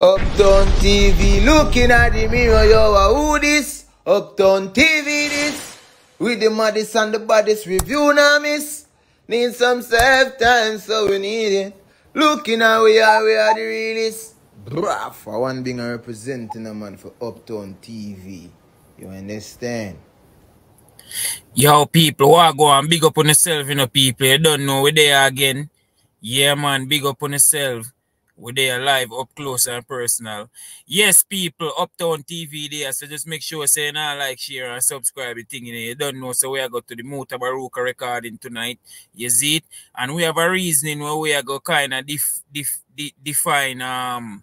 Uptown TV, looking at the mirror, yo, who this? Uptown TV, this. With the maddest and the baddest review, now, miss. Need some self time, so we need it. Looking at we are, we are the realest. Bruh, for one being a representing a man for Uptown TV. You understand? Yo, people, what go on? Big up on yourself, you know, people. You don't know, we there again. Yeah, man, big up on yourself. We there live, up close and personal. Yes, people, Uptown TV there. So just make sure say now like, share, and subscribe. The thing you, know, you don't know. So we are go to the Mutabaruka recording tonight. You see it? And we have a reasoning where we are go kind of def, def, def, define um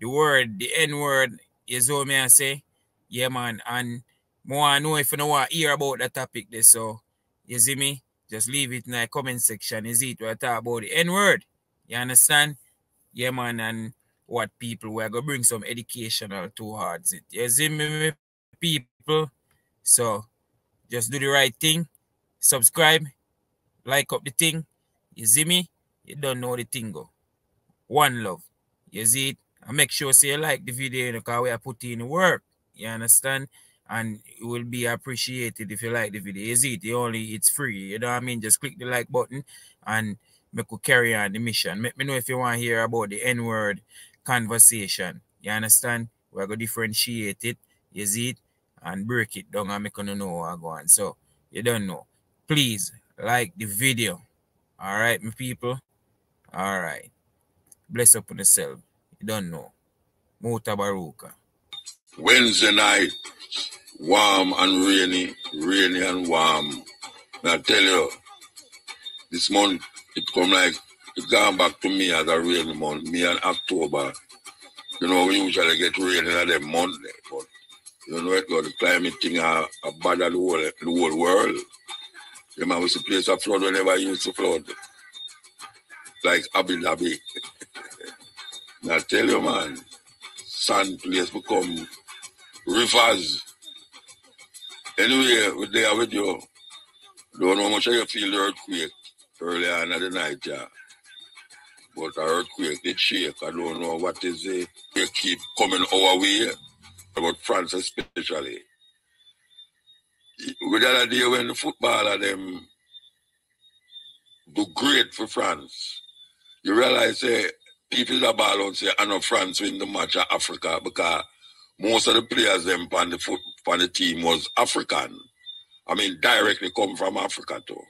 the word, the N word. You see what me I say? Yeah, man. And more I know if you know what hear about the topic there. So you see me? Just leave it in the comment section. Is it? We talk about the N word. You understand? Yeah, man, and what people we're gonna bring some educational towards it. You see me, people? So just do the right thing, subscribe, like up the thing. You see me? You don't know the thing go. One love. You see it? And make sure say you like the video because we are putting in work. You understand? And it will be appreciated if you like the video. Is it? You only it's free. You know what I mean? Just click the like button and make we carry on the mission. Let me know if you want to hear about the N-word conversation. You understand? We're to differentiate it, you see it, and break it down and make you know what go on. So, you don't know. Please like the video. All right, my people. All right. Bless up on yourself. You don't know. Mutabaruka. Wednesday night, warm and rainy, rainy and warm. I tell you, this month it come like it gone back to me as a rainy month. Me and October, you know, we usually get rain in month, but you know got the climate thing are, are bad the whole the whole world. You know, it's a place of flood whenever I used to flood. Like Abu Dhabi. I tell you man, sand place become rivers. Anyway, we're there with you. Don't know how much you feel the earthquake earlier in the night, yeah. But the earthquake did shake. I don't know what is it. They keep coming our way, about France especially. With other day when the footballer them do great for France, you realize say people that ball out say I know France win the match of Africa because most of the players them on the foot on the team was African. I mean directly come from Africa too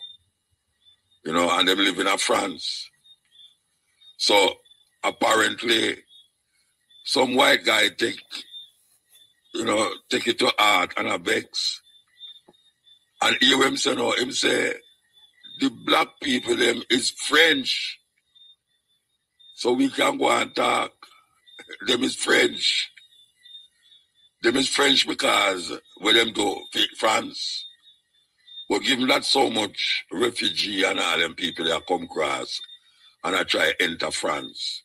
you know, and them live in France. So apparently, some white guy take, you know, take it to art and a vex. And hear him say, no, him say, the black people, them is French. So we can go and talk. Them is French. Them is French because when them do France, but given that so much refugee and all them people that come across and I try enter France,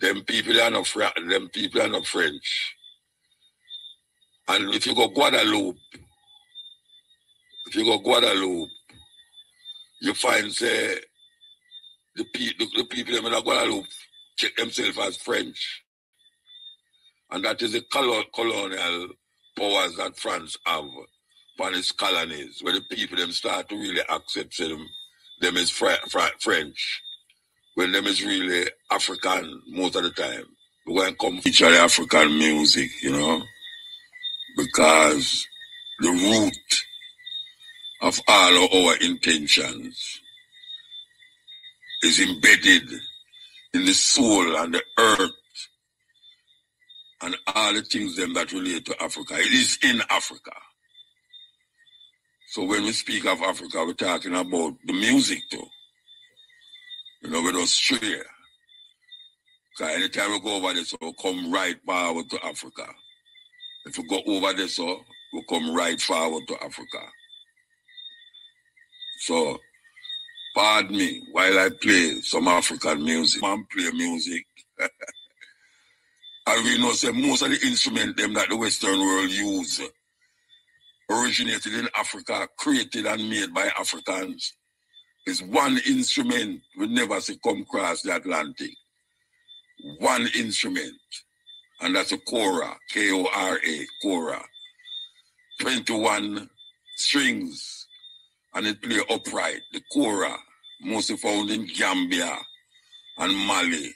them people are not them people are not French. And if you go Guadeloupe, if you go Guadeloupe, you find say the, pe- the, the people in Guadeloupe check themselves as French. And that is the colonial powers that France have upon its colonies, where the people them start to really accept them, them is Fr- Fr- French, when them is really African most of the time. We going to come feature the African music, you know, because the root of all of our intentions is embedded in the soul and the earth and all the things them that relate to Africa. It is in Africa. So when we speak of Africa, we're talking about the music too. You know, we don't stray. Because anytime we go over there, so we come right forward to Africa. If we go over there, so we come right forward to Africa. So, pardon me while I play some African music. Man play music. and we know say most of the instruments them that the Western world use originated in Africa, created and made by Africans. is one instrument we never see come across the Atlantic. One instrument. And that's a Kora, K-O-R-A, Kora. 21 strings. And it play upright, the Kora, mostly found in Gambia and Mali.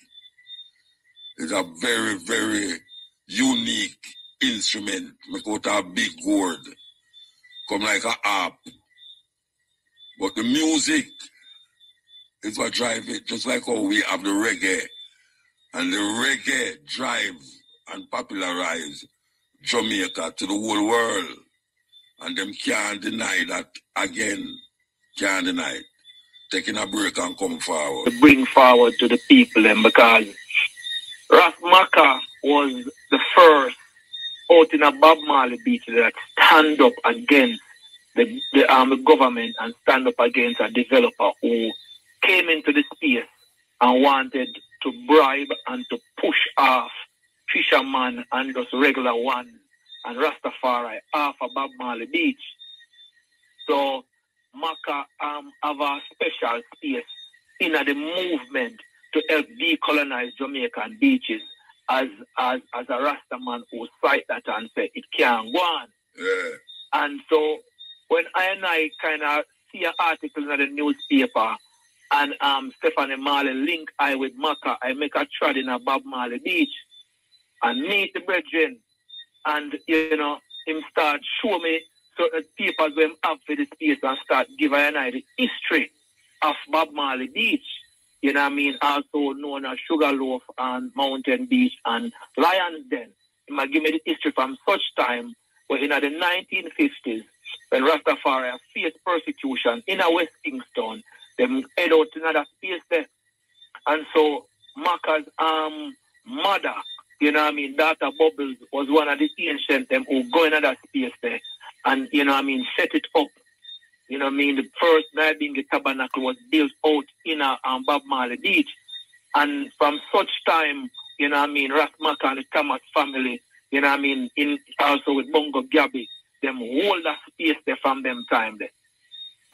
It's a very, very unique instrument. Make out a big word. Come like a harp. But the music is what drive it, just like how we have the reggae. And the reggae drive and popularize Jamaica to the whole world. And them can't deny that again. Can't deny it. Taking a break and come forward. Bring forward to the people then because Maka was the first out in a Bob Marley beat that stand up against the, the um, government and stand up against a developer who came into the space and wanted to bribe and to push off fisherman and just regular one and Rastafari off of Bob Marley Beach. So Maka um, have a special space in the movement to help decolonize Jamaican beaches as as as a Rastaman who cite that and say it can't go on. Yeah. And so when I and I kind of see an article in the newspaper and um, Stephanie Marley link I with Maka, I make a trad in a Bob Marley beach and meet the brethren and you know him start show me certain papers when have for the space and start give I and I the history of Bob Marley Beach. You know what I mean? Also known as Sugarloaf and Mountain Beach and Lions Den. He might give me the history from such time where in the 1950s when Rastafari faced persecution in a West Kingston, them head out to another space there. And so Maka's um mother, you know what I mean, daughter Bubbles was one of the ancient them who go in that space there and you know what I mean, set it up you know I mean? The first Nyabinghi tabernacle was built out in a um, Bob Marley Beach. And from such time, you know I mean, Rasmaka and the Thomas family, you know I mean, in also with Bongo Gabby, them hold that space there from them time there.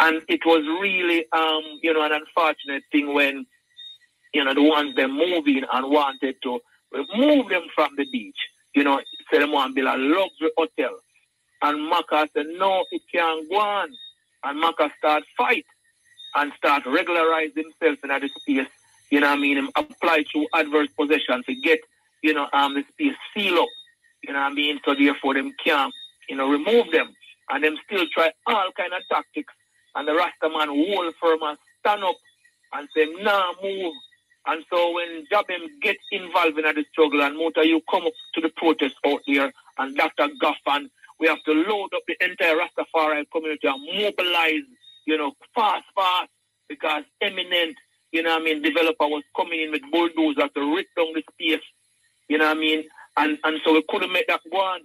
And it was really, um, you know, an unfortunate thing when, you know, the ones they moving and wanted to remove them from the beach, you know, say them want to build a luxury hotel. And Maka said, no, it can't go on and Maka start fight and start regularize himself in the space, you know I mean, him apply to adverse possession to get, you know, um the space seal up. You know I mean? So therefore them can't, you know, remove them. And them still try all kind of tactics. And the Rasta man whole firm and stand up and say, nah, move. And so when Jabem get involved in the struggle and Muta, you come up to the protest out there and Dr. Goffan we have to load up the entire Rastafari community and mobilize, you know, fast, fast, because eminent, you know I mean, developer was coming in with bulldozers to rip down the space, you know what I mean? And, and so we couldn't make that go on.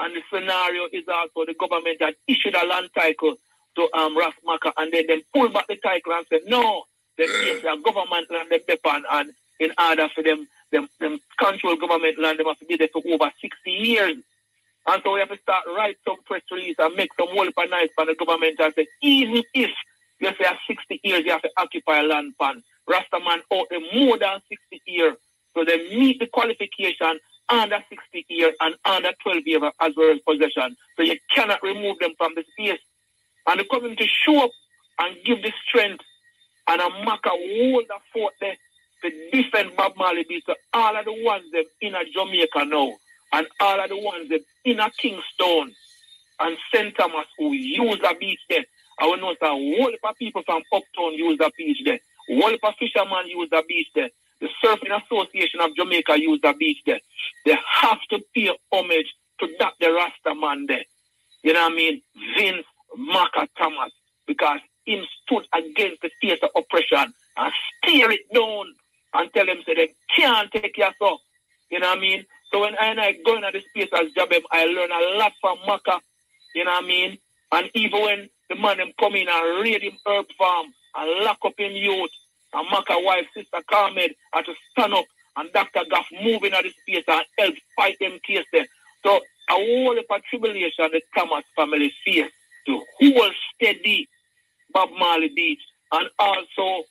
And the scenario is also the government had issued a land title to um, Rasmaka and then, then pull back the title and said, no, they take their government land they and, and in order for them, them, them control government land, they must be there for over 60 years. And so we have to start write some press release and make some whole nice for the government and say, even if you say 60 years you have to occupy a land pan, Rastaman out there more than 60 years. So they meet the qualification under 60 years and under 12 years as well as possession. So you cannot remove them from the space. And the community show up and give the strength and a mark a hold the fort there to defend Bob Marley. So all of the ones them in a Jamaica now and all of the ones that in a Kingston and St. Thomas who use a beach there. I will know that whole of people from Uptown use a beach there. Whole of fishermen use a beach there. The Surfing Association of Jamaica use a beach there. They have to pay homage to that the Rasta man there. You know what I mean? Vince Maka Thomas. Because him stood against the of oppression and steer it down and tell them so they can't take your stuff. You know what I mean? So when I and I go into the space as Jabem, I learn a lot from Maka. You know what I mean? And even when the man them come in and raid him herb farm and lock up him youth, and Maka wife, Sister Carmed, had to stand up and Dr. Gaff move into the space and help fight them case there. So a whole heap of tribulation the Thomas family face to hold steady Bob Marley Beach And also,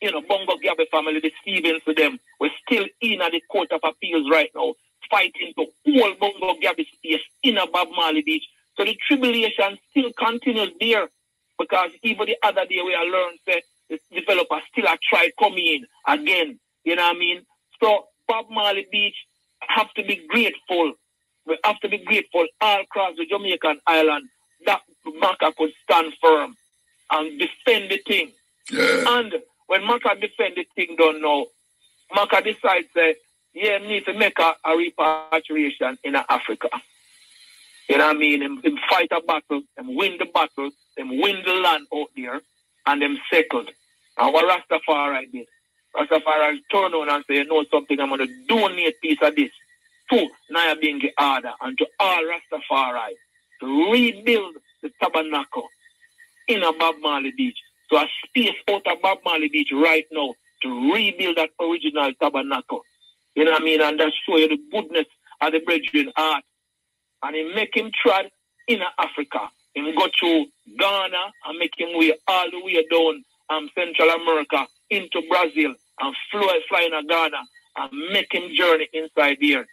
you know, Bongo Gabby family, the Stevens with them, we're still in at the Court of Appeals right now, fighting to hold Bongo Gabby space in a Bob Marley Beach. So the tribulation still continues there because even the other day we I learned that the developer still have tried coming in again. You know what I mean? So Bob Marley Beach have to be grateful. We have to be grateful all across the Jamaican island that Maka could stand firm and defend the thing. Yeah. And when Maka defend the thing don't know, Maka decides that yeah, need to make a, a repatriation in Africa. You know what I mean? Him, him fight a battle, them win the battle, them win the land out there, and them settled. And what Rastafari did, Rastafari turn on and say, you know something, I'm going to donate a piece of this to Naya Nyabinghi Order and to all Rastafari to rebuild the tabernacle in a Bob Beach. So a space out of Bob Marley Beach right now to rebuild that original tabernacle. You know what I mean? And that show you the goodness of the brethren art. And he make him trod in Africa. Him go to Ghana and make him way all the way down um, Central America into Brazil and fly, fly in Ghana and make him journey inside here.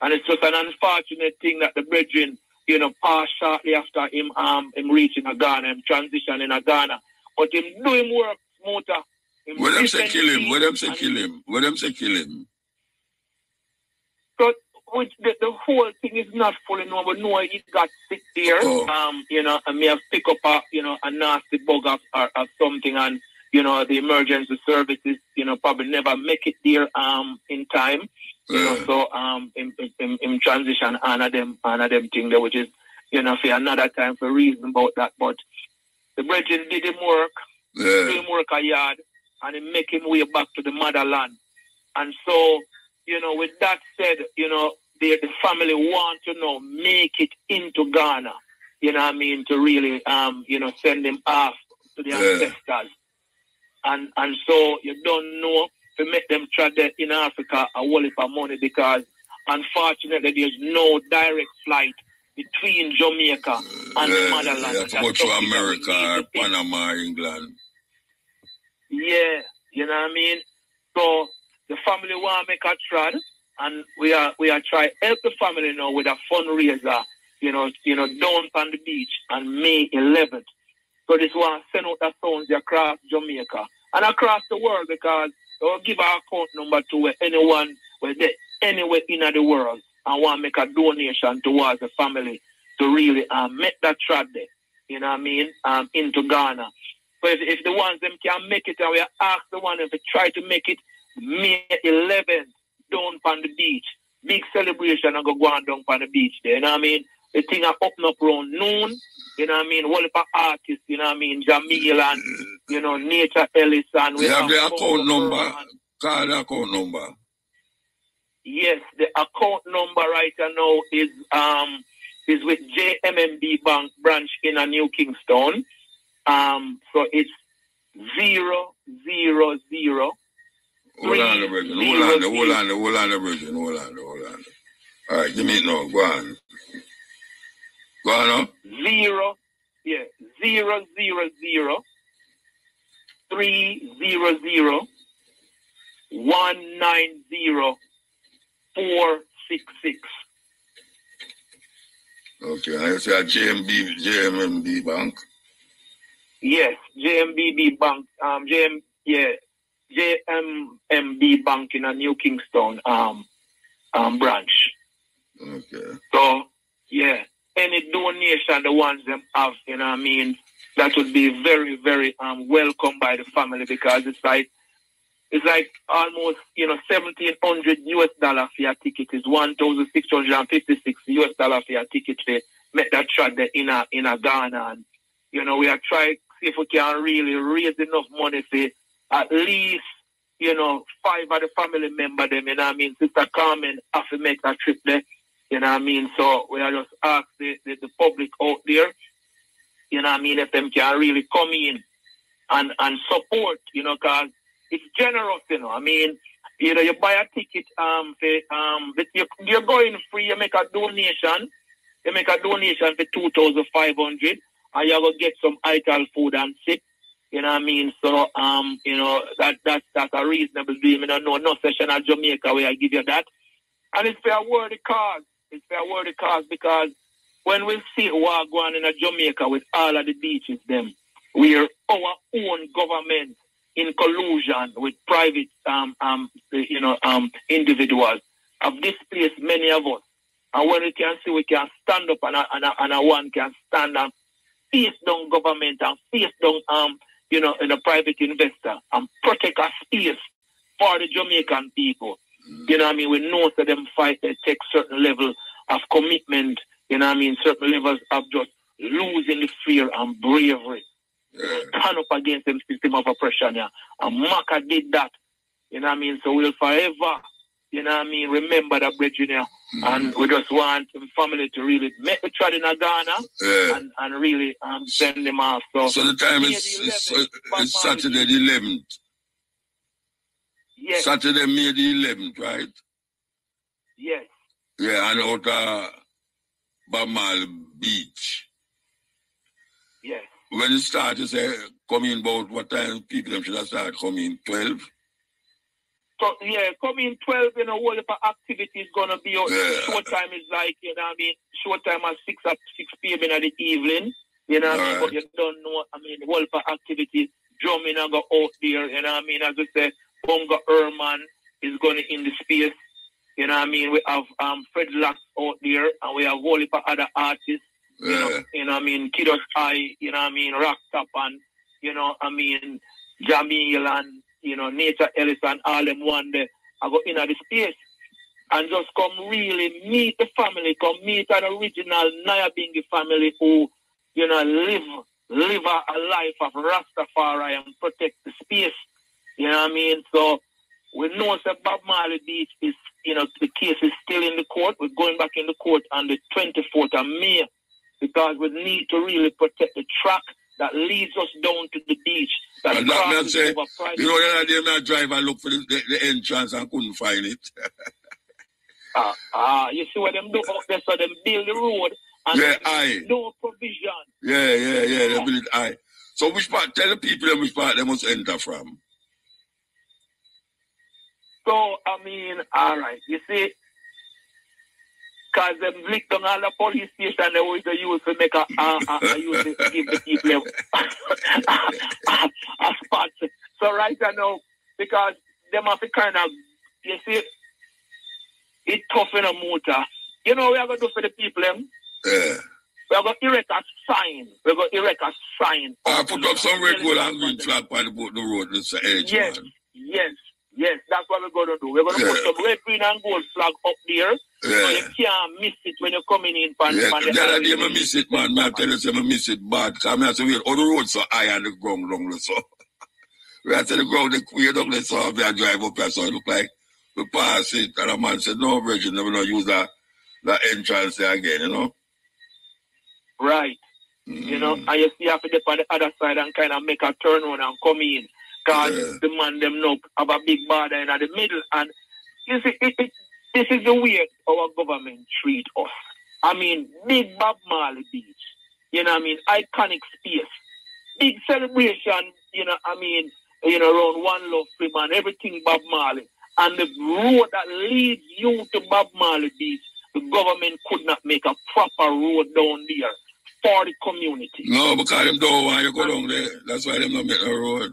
And it's just an unfortunate thing that the brethren, you know, pass shortly after him um him reaching Ghana, him transition in a Ghana. But him do him work smoother. Him What them say kill him? What them say kill him? What them say kill him? So which the, the whole thing is not fully known, but know he got sick there. Oh. Um, you know, and may have pick up a you know a nasty bug of, or, of something and you know, the emergency services, you know, probably never make it there um in time. You know, so um in, in, in transition honor them honor them thing there, which is, you know, for another time for reason about that. But the brethren did him work, do Yeah. him work a yard and he make him way back to the motherland. And so, you know, with that said, you know, the, the family want to know, make it into Ghana, you know what I mean, to really, um, you know, send him off to the Yeah. ancestors. And and so you don't know to make them try that in Africa a whole heap of money because unfortunately there's no direct flight between Jamaica and the Yeah. motherland. You have to go through America need or to think. Panama, England. Yeah, you know what I mean? So the family want to make a trad and we are we are trying to help the family you now with a fundraiser, you know, you know, down on the beach on May eleventh. So this one send out the sounds across Jamaica and across the world because they'll give our account number to where anyone where they anywhere in the world and want to make a donation towards the family to really um, make that trad there. You know what I mean? Um, into Ghana. So if, if the ones them can make it, and we ask the one if they try to make it May 11th down on the beach. Big celebration and go go on down on the beach there. You know what I mean? The thing up and up around noon. You know what I mean? Heap of artists, you know what I mean? Jamil and, you know, Nature Ellis and You have the account number. Call the account number. Yes, the account number right now is um is with JMMB Bank branch in a New Kingston. Um, so it's zero zero zero. Hold on, the. Hold on, the- hold on, the- hold on, the. Hold on, the- hold on. All right, give me it now. Go on. Go on now. zero, yeah, zero zero zero three zero zero one nine zero four six six. Okay, I say a JMB, JMMB Bank. Yes, JMBB Bank, um, JM, yeah, JMMB Bank in a New Kingston, um, um, branch. Okay. So, yeah, any donation the ones them have, you know what I mean, that would be very, very um welcome by the family because it's like it's like almost, you know, seventeen hundred US dollar for your ticket is one thousand six hundred and fifty six US dollar for your ticket to make that track there in a in a Ghana and you know, we are trying see if we can really raise enough money for at least, you know, five of the family member them, you know I mean? Sister Carmen have to make a trip there. You know I mean? So we are just ask the, the, the public out there, you know I mean, if them can really come in and, and support, you know, because it's generous, you know. I mean, you know, you buy a ticket, um, for, um, but you, you're going free, you make a donation, you make a donation for 2500 and you're going to get some ital food and sip. You know what I mean? So, um, you know, that, that that's a reasonable. I don't know no session at Jamaica where I give you that. And it's for a worthy cause. It's for a worthy cause because when we see what going in a Jamaica with all of the beaches, them, we're our own government in collusion with private, um, um, you know, um, individuals have displaced many of us. And when we can see we can stand up and a, and a, and a one can stand and face down government and face down, um, you know, in a private investor and protect our space for the Jamaican people. You know I mean? We know that them fight, they take certain level of commitment, you know I mean? Certain levels of just losing the fear and bravery. Yeah. Stand up against them system of oppression, yeah. And Maka did that. You know what I mean? So we'll forever, you know what I mean, remember that bridge, know. Mm-hmm. And we just want the family to really make the trade in Ghana yeah. and, and really um, send them off. So, so the time is, is, is Saturday the 11th. Yes. Saturday, May the 11th, right? Yes. Yeah, and out of Bob Marley Beach. When it starts, you say, coming about what time people should have started coming? 12? So, yeah, coming 12, you know, all the activity is going to be out. Yeah. Short time is like, you know I mean? Short time at 6 at 6 p.m. in the evening. You know what I mean? Right. But you don't know, I mean, all the activity, drumming and go out there, you know what I mean? As I say, Bongo Herman is gonna in the space. You know what I mean? We have um, Fred Locks out there, and we have all the other artists. You, know, you know I mean? Kiddus I, you know I mean? Rocktop and, you know I mean? Jamil and, you know, Nature Ellis and all them one day. I go in the space and just come really meet the family, come meet an original Nyabinghi family who, you know, live live a, a life of Rastafari and protect the space you know what I mean? So we know that Bob Marley Beach is, you know, the case is still in the court. We're going back in the court on the 24th of May because we need to really protect the track that leads us down to the beach. That and that say, you know, the other day I drive and look for the, the, the entrance and couldn't find it. Ah, uh, uh, you see what them do out there? So them build the road and yeah, aye. no provision. Yeah, yeah, yeah, they build it aye. So which part, tell the people which part they must enter from. So, I mean, all right, you see, because them lick down all the police station they always use to make a, a, a, a use to give the people a, a, a spot. So right now, because them have to kind of, you see, it's tough in a motor. You know what we are going to do for the people, them? Yeah. We are going to erect a sign. We are going to erect a sign. I put up some red, gold, and green flag by the, the road. The edge, yes, man. Yes, Yes, that's what we're going to do. We're going to yeah. put some red, green, and gold flag up there. Yeah. You can't miss it when you're coming in. Pan, yeah, pan the other day I miss it, man. I tell you, I miss it bad. Because I say, wait, all the roads so high on the ground long, so. we had to the ground, the queer up there, so I drive up there, so it look like we pass it. And a man said, no, Virgin, we're not use that, that entrance there again, you know? Right. Mm. You know, and you see, have to on the other side and kind of make a turn on and come in. Because yeah. the man them know have a big border in the middle. And you see, it, it, this is the way our government treat us. I mean, big Bob Marley Beach. You know what I mean? Iconic space. Big celebration, you know, I mean, you know, around One Love Freeman, everything Bob Marley. And the road that leads you to Bob Marley Beach, the government could not make a proper road down there for the community. No, because them don't want you go down there. That's why them not make a road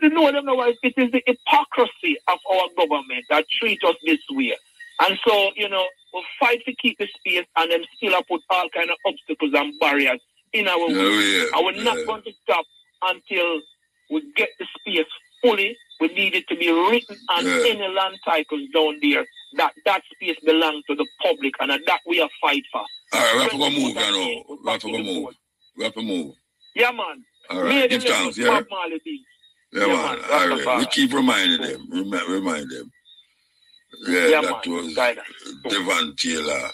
you know, them know why it is the hypocrisy of our government that treat us this way. And so, you know, we fight to keep the space and then still put all kind of obstacles and barriers in our oh, way. Oh, yeah. And we're yeah. not going to stop until we get the space fully. We need it to be written on yeah. any land titles down there that that space belongs to the public and that we are fight for. All right, we have to go move, you know. We have to go move. We have to move. Yeah, man. All right, give thanks, yeah. Yeah, yeah man. All right. We keep reminding them. Remind, remind them. Yeah, yeah that man. was Guidance. Devon Taylor,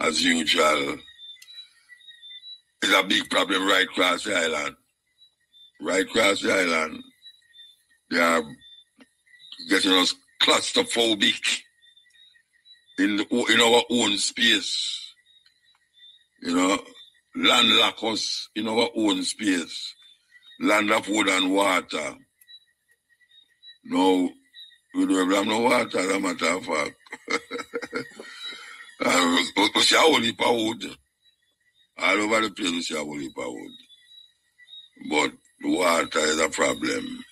as usual. It's a big problem right across the island. Right across the island. They are getting us claustrophobic in the, in our own space. You know, land lock us in our own space, land of wood and water. No, we don't have no water, as a matter of fact. uh, we see a whole heap of wood. All over the place, we see a whole heap of wood. But water is a problem.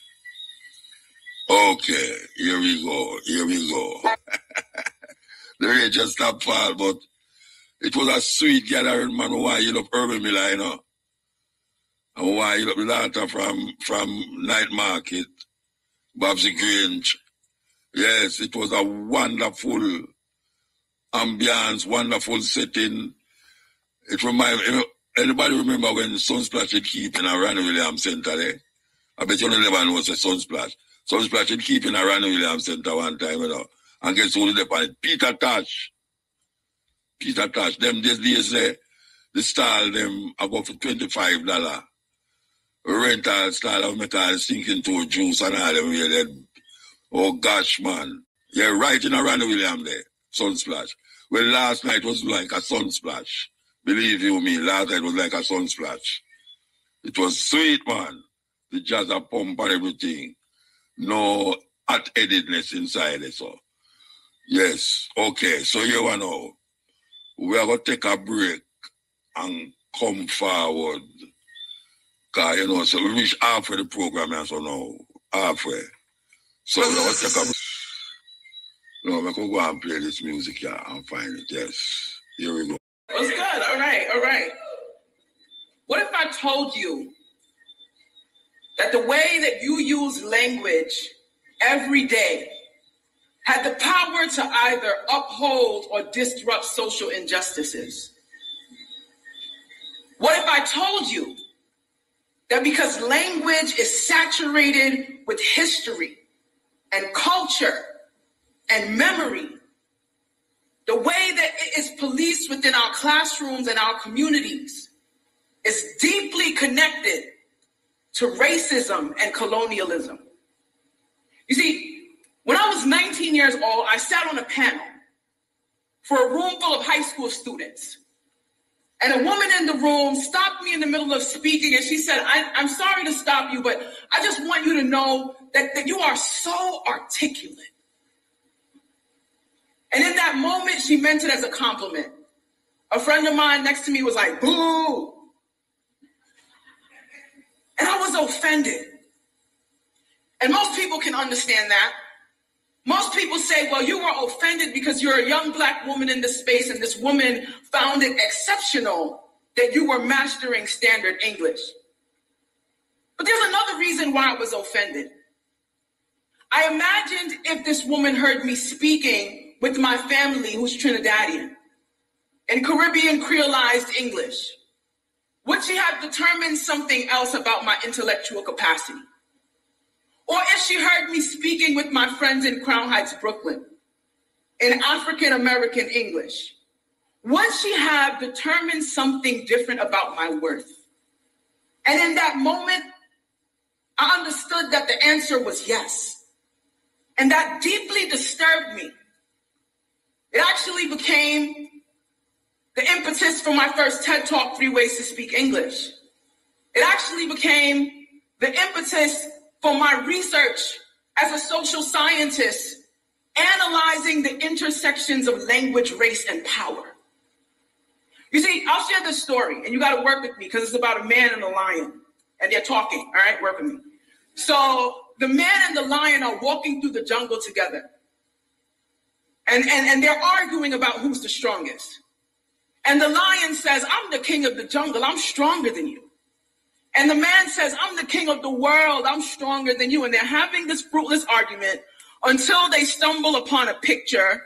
Okay, here we go, here we go. the rain just stopped fall, but it was a sweet gathering, man, why you up Herbie Miller, you know. Why you up the daughter from, from Night Market, Babsy Grange. Yes, it was a wonderful ambience, wonderful setting. It know, anybody remember when Sunsplash had keep in Ranny Williams Center there? I bet you never know what's a Sunsplash. Sunsplash had keep in Ranny Williams Center one time, you know. And guess who did it? Peter Tosh. Peter Tosh. Them days, days there, the style them about for $25. Rental style of metal sinking to a juice and all them here. Oh gosh, man. Yeah, right in around the William there. Sunsplash. Well, last night was like a sunsplash. Believe you me, last night was like a sunsplash. It was sweet, man. The jazz a pump and everything. No hot headedness inside it. So, yes. Okay, so you want to know we are going to take a break and come forward. Because, you know, so we reach halfway the program and so now, halfway. So to take a No, we're going to go and play this music here and find it. Yes. Here we go. That's good. All right. All right. What if I told you that the way that you use language every day had the power to either uphold or disrupt social injustices? What if I told you that because language is saturated with history and culture and memory, the way that it is policed within our classrooms and our communities is deeply connected to racism and colonialism? You see, when I was 19 years old, I sat on a panel for a room full of high school students. And a woman in the room stopped me in the middle of speaking and she said, I, am sorry to stop you, but I just want you to know that, that you are so articulate. And in that moment, she meant it as a compliment. A friend of mine next to me was like, boo. And I was offended. And most people can understand that. Most people say, well, you were offended because you're a young black woman in this space, and this woman found it exceptional that you were mastering standard English. But there's another reason why I was offended. I imagined if this woman heard me speaking with my family, who's Trinidadian, in Caribbean Creolized English, would she have determined something else about my intellectual capacity? Or if she heard me speaking with my friends in Crown Heights, Brooklyn, in African American English, would she have determined something different about my worth? And in that moment, I understood that the answer was yes. And that deeply disturbed me. It actually became the impetus for my first TED Talk, Three Ways to Speak English. It actually became the impetus for my research as a social scientist, analyzing the intersections of language, race, and power. You see, I'll share this story, and you got to work with me because it's about a man and a lion, and they're talking. All right, work with me. So the man and the lion are walking through the jungle together, and, and, and they're arguing about who's the strongest. And the lion says, I'm the king of the jungle, I'm stronger than you. And the man says, I'm the king of the world. I'm stronger than you. And they're having this fruitless argument until they stumble upon a picture,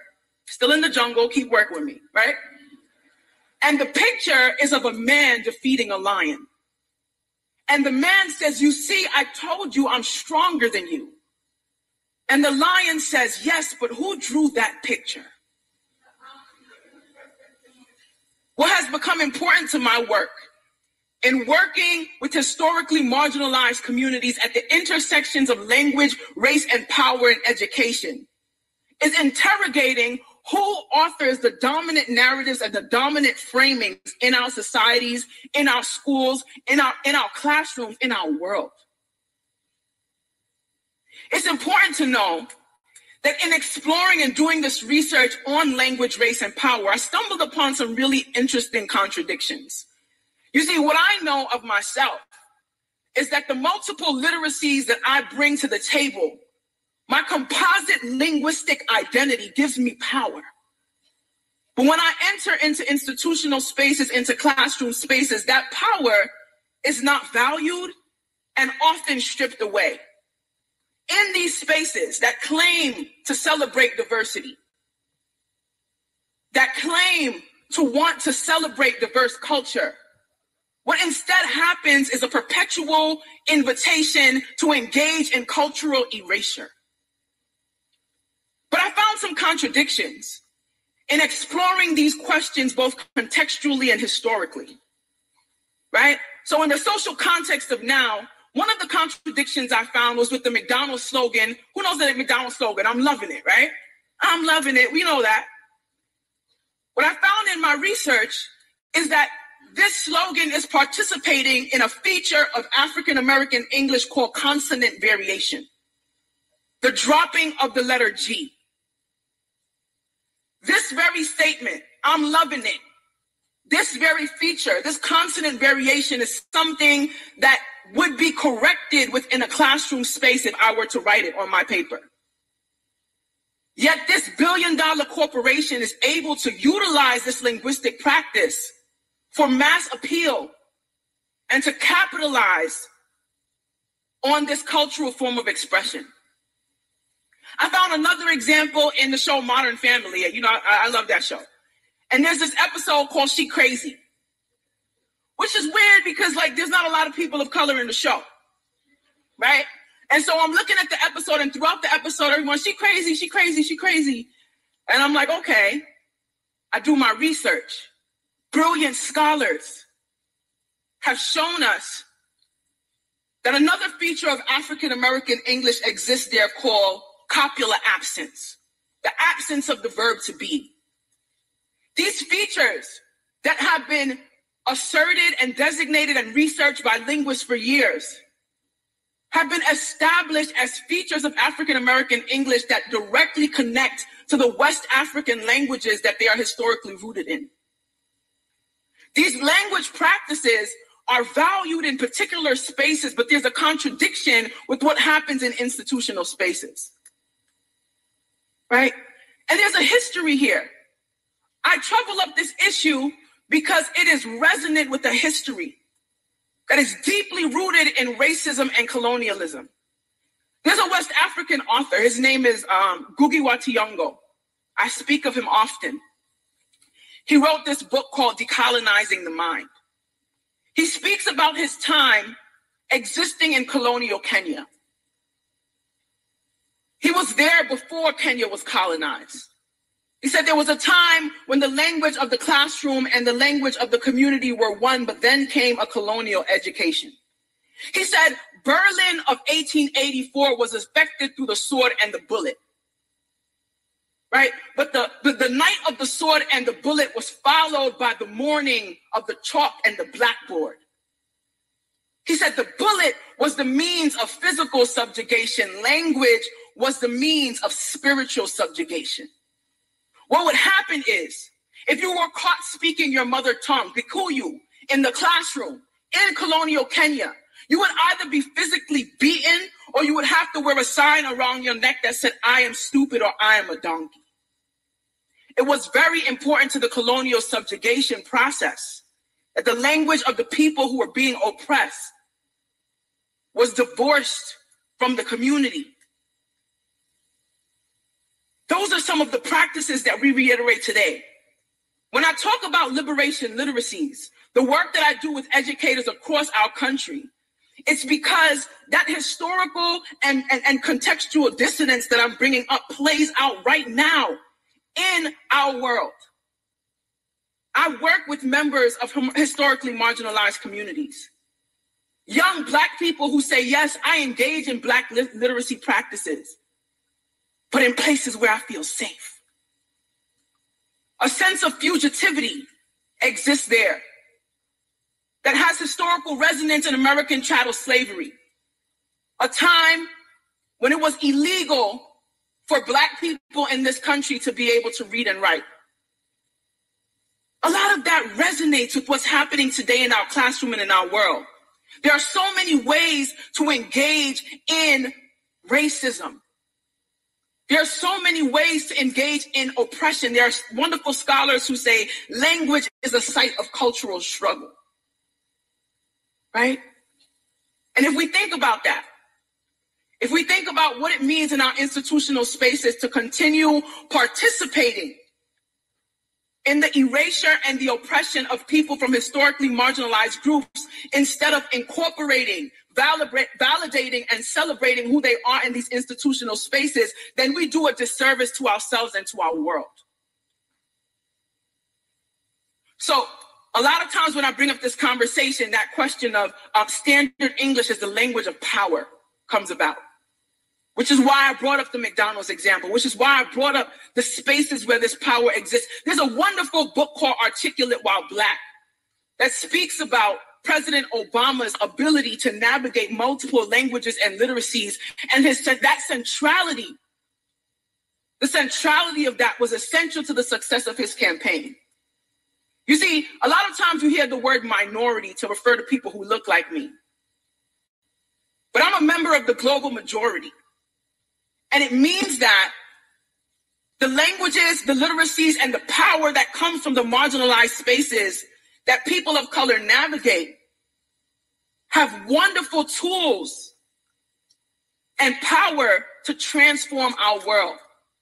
still in the jungle. Keep working with me, right? And the picture is of a man defeating a lion. And the man says, You see, I told you I'm stronger than you. And the lion says, Yes, but who drew that picture? What has become important to my work in working with historically marginalized communities at the intersections of language, race, and power in education is interrogating who authors the dominant narratives and the dominant framings in our societies, in our schools, in our in our classrooms, in our world. It's important to know that in exploring and doing this research on language, race, and power, I stumbled upon some really interesting contradictions. You see, what I know of myself is that the multiple literacies that I bring to the table my composite linguistic identity gives me power. But when I enter into institutional spaces, into classroom spaces, that power is not valued and often stripped away. In these spaces that claim to celebrate diversity, that claim to want to celebrate diverse culture, what instead happens is a perpetual invitation to engage in cultural erasure. But I found some contradictions in exploring these questions both contextually and historically. Right? So, in the social context of now, one of the contradictions I found was with the McDonald's slogan. Who knows the McDonald's slogan? I'm loving it, right? I'm loving it. We know that. What I found in my research is that this slogan is participating in a feature of African American English called consonant variation, the dropping of the letter G. This very statement, I'm loving it. This very feature, this consonant variation is something that would be corrected within a classroom space if I were to write it on my paper. Yet this billion dollar corporation is able to utilize this linguistic practice for mass appeal and to capitalize on this cultural form of expression. I found another example in the show Modern Family. You know, I, I love that show. And there's this episode called She Crazy, which is weird because like there's not a lot of people of color in the show, right? And so I'm looking at the episode, and throughout the episode, everyone, she crazy, she crazy, she crazy. And I'm like, okay, I do my research. Brilliant scholars have shown us that another feature of African American English exists there called copula absence, the absence of the verb to be. These features that have been asserted and designated and researched by linguists for years have been established as features of African American English that directly connect to the West African languages that they are historically rooted in. These language practices are valued in particular spaces, but there's a contradiction with what happens in institutional spaces right? And there's a history here. I trouble up this issue because it is resonant with a history that is deeply rooted in racism and colonialism. There's a West African author. His name is um, Ngugi wa I speak of him often. He wrote this book called Decolonizing the Mind. He speaks about his time existing in colonial Kenya. He was there before Kenya was colonized. He said there was a time when the language of the classroom and the language of the community were one, but then came a colonial education. He said Berlin of 1884 was affected through the sword and the bullet. Right? But the, the, the night of the sword and the bullet was followed by the morning of the chalk and the blackboard. He said the bullet was the means of physical subjugation. Language was the means of spiritual subjugation. What would happen is, if you were caught speaking your mother tongue, Kikuyu, in the classroom in colonial Kenya, you would either be physically beaten or you would have to wear a sign around your neck that said, I am stupid or I am a donkey. It was very important to the colonial subjugation process that the language of the people who were being oppressed was divorced from the community. Those are some of the practices that we reiterate today. When I talk about liberation literacies, the work that I do with educators across our country, it's because that historical and, and, and contextual dissonance that I'm bringing up plays out right now in our world. I work with members of historically marginalized communities. Young Black people who say, Yes, I engage in Black literacy practices but in places where I feel safe. A sense of fugitivity exists there that has historical resonance in American chattel slavery. A time when it was illegal for Black people in this country to be able to read and write. A lot of that resonates with what's happening today in our classroom and in our world. There are so many ways to engage in racism. There are so many ways to engage in oppression. There are wonderful scholars who say language is a site of cultural struggle. Right? And if we think about that, if we think about what it means in our institutional spaces to continue participating in the erasure and the oppression of people from historically marginalized groups instead of incorporating, validating, and celebrating who they are in these institutional spaces, then we do a disservice to ourselves and to our world. So, a lot of times when I bring up this conversation, that question of uh, standard English as the language of power comes about which is why I brought up the McDonald's example, which is why I brought up the spaces where this power exists. There's a wonderful book called Articulate While Black that speaks about President Obama's ability to navigate multiple languages and literacies and his that centrality. The centrality of that was essential to the success of his campaign. You see, a lot of times you hear the word minority to refer to people who look like me. But I'm a member of the global majority. And it means that the languages, the literacies, and the power that comes from the marginalized spaces that people of color navigate have wonderful tools and power to transform our world,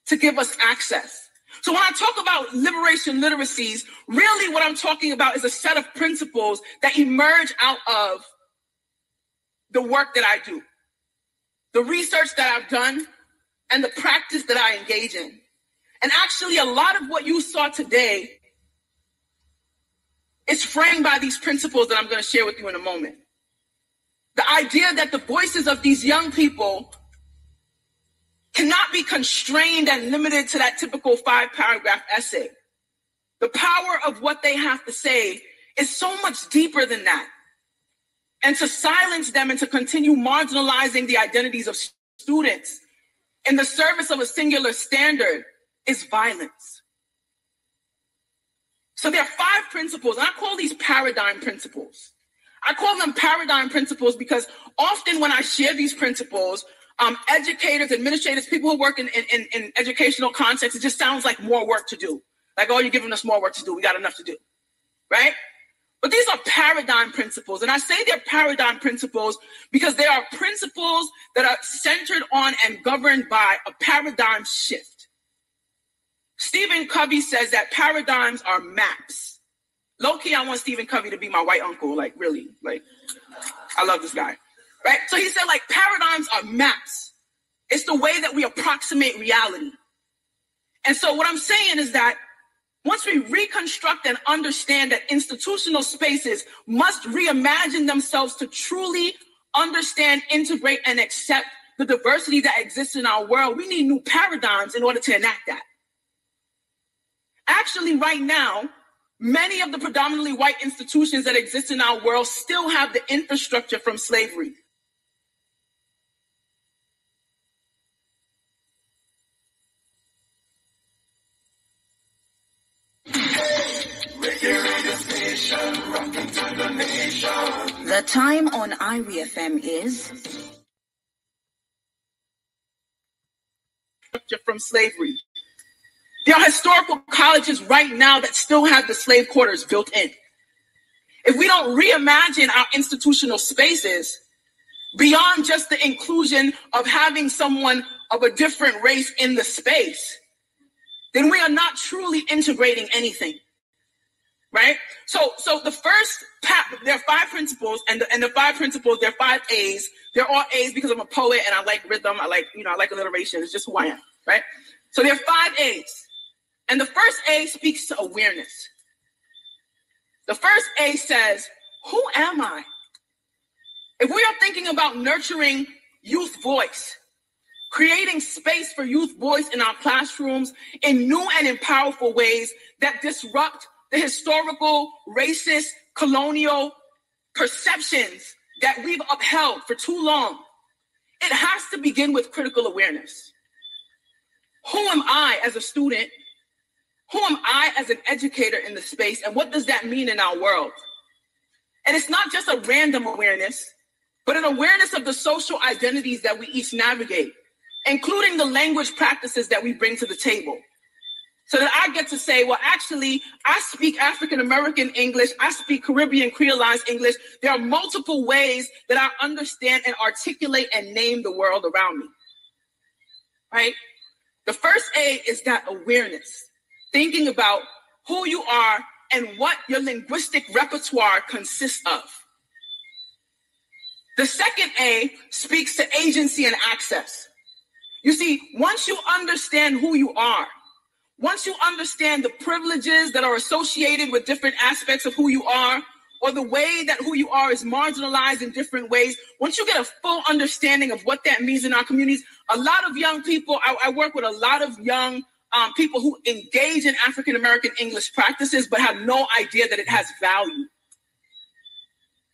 to give us access. So when I talk about liberation literacies, really what I'm talking about is a set of principles that emerge out of the work that I do, the research that I've done, and the practice that I engage in. And actually, a lot of what you saw today is framed by these principles that I'm going to share with you in a moment. The idea that the voices of these young people cannot be constrained and limited to that typical five paragraph essay. The power of what they have to say is so much deeper than that. And to silence them and to continue marginalizing the identities of students in the service of a singular standard is violence. So there are five principles, and I call these paradigm principles. I call them paradigm principles because often when I share these principles, um, educators, administrators, people who work in, in, in educational contexts, it just sounds like more work to do. Like, oh, you're giving us more work to do. We got enough to do. Right? But these are paradigm principles. And I say they're paradigm principles because they are principles that are centered on and governed by a paradigm shift. Stephen Covey says that paradigms are maps. Low key, I want Stephen Covey to be my white uncle. Like, really. Like, I love this guy. Right? So he said, like, paradigms are maps. It's the way that we approximate reality. And so what I'm saying is that once we reconstruct and understand that institutional spaces must reimagine themselves to truly understand, integrate, and accept the diversity that exists in our world, we need new paradigms in order to enact that. Actually, right now, many of the predominantly white institutions that exist in our world still have the infrastructure from slavery. The time on IRIE FM is from slavery. There are historical colleges right now that still have the slave quarters built in. If we don't reimagine our institutional spaces beyond just the inclusion of having someone of a different race in the space, then we are not truly integrating anything right? So, so the first there are five principles, and the, and the five principles, there are five A's. They're all A's because I'm a poet and I like rhythm. I like, you know, I like alliteration. It's just who I am, right? So there are five A's. And the first A speaks to awareness. The first A says, Who am I? If we are thinking about nurturing youth voice, creating space for youth voice in our classrooms in new and in powerful ways that disrupt the historical, racist, colonial perceptions that we've upheld for too long. It has to begin with critical awareness. Who am I as a student? Who am I as an educator in the space? And what does that mean in our world? And it's not just a random awareness, but an awareness of the social identities that we each navigate, including the language practices that we bring to the table. So that I get to say, well, actually, I speak African American English, I speak Caribbean Creolized English. There are multiple ways that I understand and articulate and name the world around me. Right? The first A is that awareness, thinking about who you are and what your linguistic repertoire consists of. The second A speaks to agency and access. You see, once you understand who you are, once you understand the privileges that are associated with different aspects of who you are, or the way that who you are is marginalized in different ways, once you get a full understanding of what that means in our communities, a lot of young people, I, I work with a lot of young um, people who engage in African American English practices but have no idea that it has value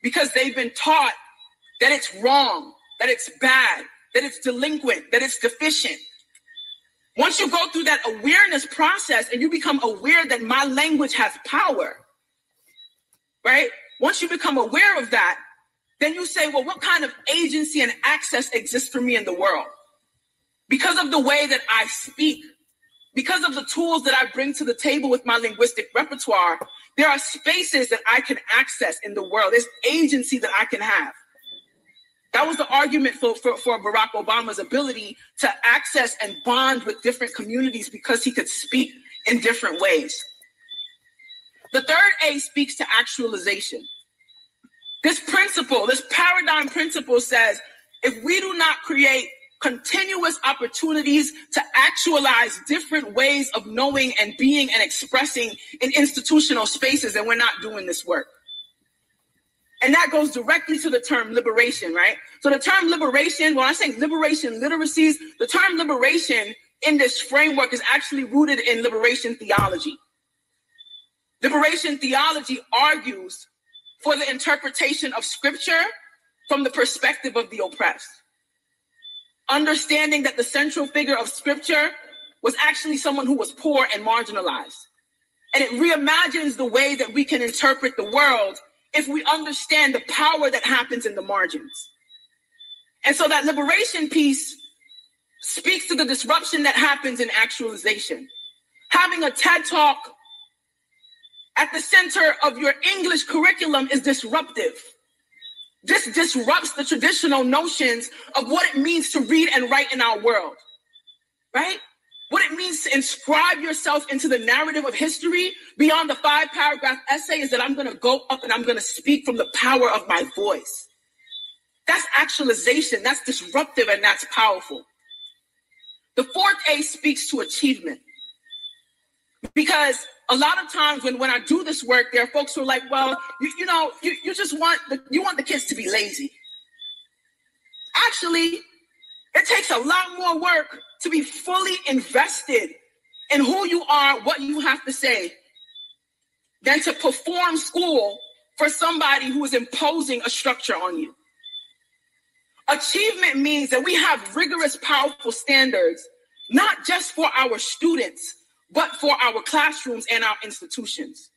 because they've been taught that it's wrong, that it's bad, that it's delinquent, that it's deficient. Once you go through that awareness process and you become aware that my language has power, right? Once you become aware of that, then you say, well, what kind of agency and access exists for me in the world? Because of the way that I speak, because of the tools that I bring to the table with my linguistic repertoire, there are spaces that I can access in the world. There's agency that I can have. That was the argument for, for, for Barack Obama's ability to access and bond with different communities because he could speak in different ways. The third A speaks to actualization. This principle, this paradigm principle says if we do not create continuous opportunities to actualize different ways of knowing and being and expressing in institutional spaces, and we're not doing this work. And that goes directly to the term liberation, right? So the term liberation, when I say liberation literacies, the term liberation in this framework is actually rooted in liberation theology. Liberation theology argues for the interpretation of scripture from the perspective of the oppressed. Understanding that the central figure of scripture was actually someone who was poor and marginalized. And it reimagines the way that we can interpret the world if we understand the power that happens in the margins. And so that liberation piece speaks to the disruption that happens in actualization. Having a TED talk at the center of your English curriculum is disruptive. This disrupts the traditional notions of what it means to read and write in our world, right? What it means to inscribe yourself into the narrative of history beyond the five paragraph essay is that I'm going to go up and I'm going to speak from the power of my voice. That's actualization, that's disruptive, and that's powerful. The fourth A speaks to achievement. Because a lot of times when, when I do this work, there are folks who are like, well, you, you know, you, you just want the you want the kids to be lazy. Actually, it takes a lot more work to be fully invested in who you are, what you have to say, than to perform school for somebody who is imposing a structure on you. Achievement means that we have rigorous, powerful standards, not just for our students, but for our classrooms and our institutions.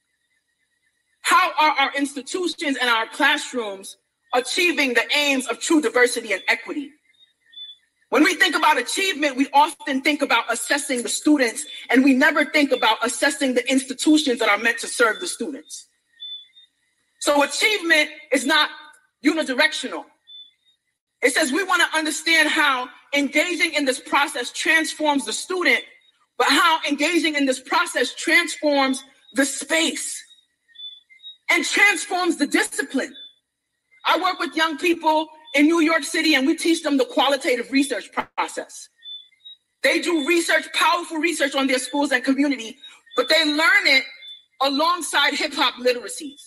How are our institutions and our classrooms achieving the aims of true diversity and equity? When we think about achievement, we often think about assessing the students, and we never think about assessing the institutions that are meant to serve the students. So, achievement is not unidirectional. It says we want to understand how engaging in this process transforms the student, but how engaging in this process transforms the space and transforms the discipline. I work with young people in New York City and we teach them the qualitative research process. They do research, powerful research on their schools and community, but they learn it alongside hip hop literacies.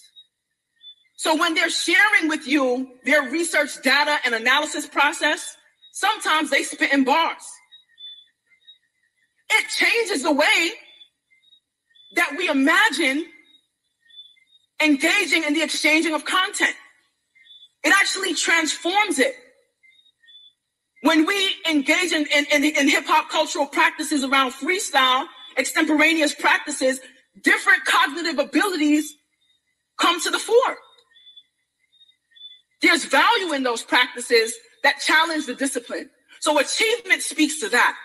So when they're sharing with you their research data and analysis process, Sometimes they spit in bars. It changes the way that we imagine engaging in the exchanging of content. It actually transforms it. When we engage in, in, in, in hip hop cultural practices around freestyle, extemporaneous practices, different cognitive abilities come to the fore. There's value in those practices that challenge the discipline. So achievement speaks to that.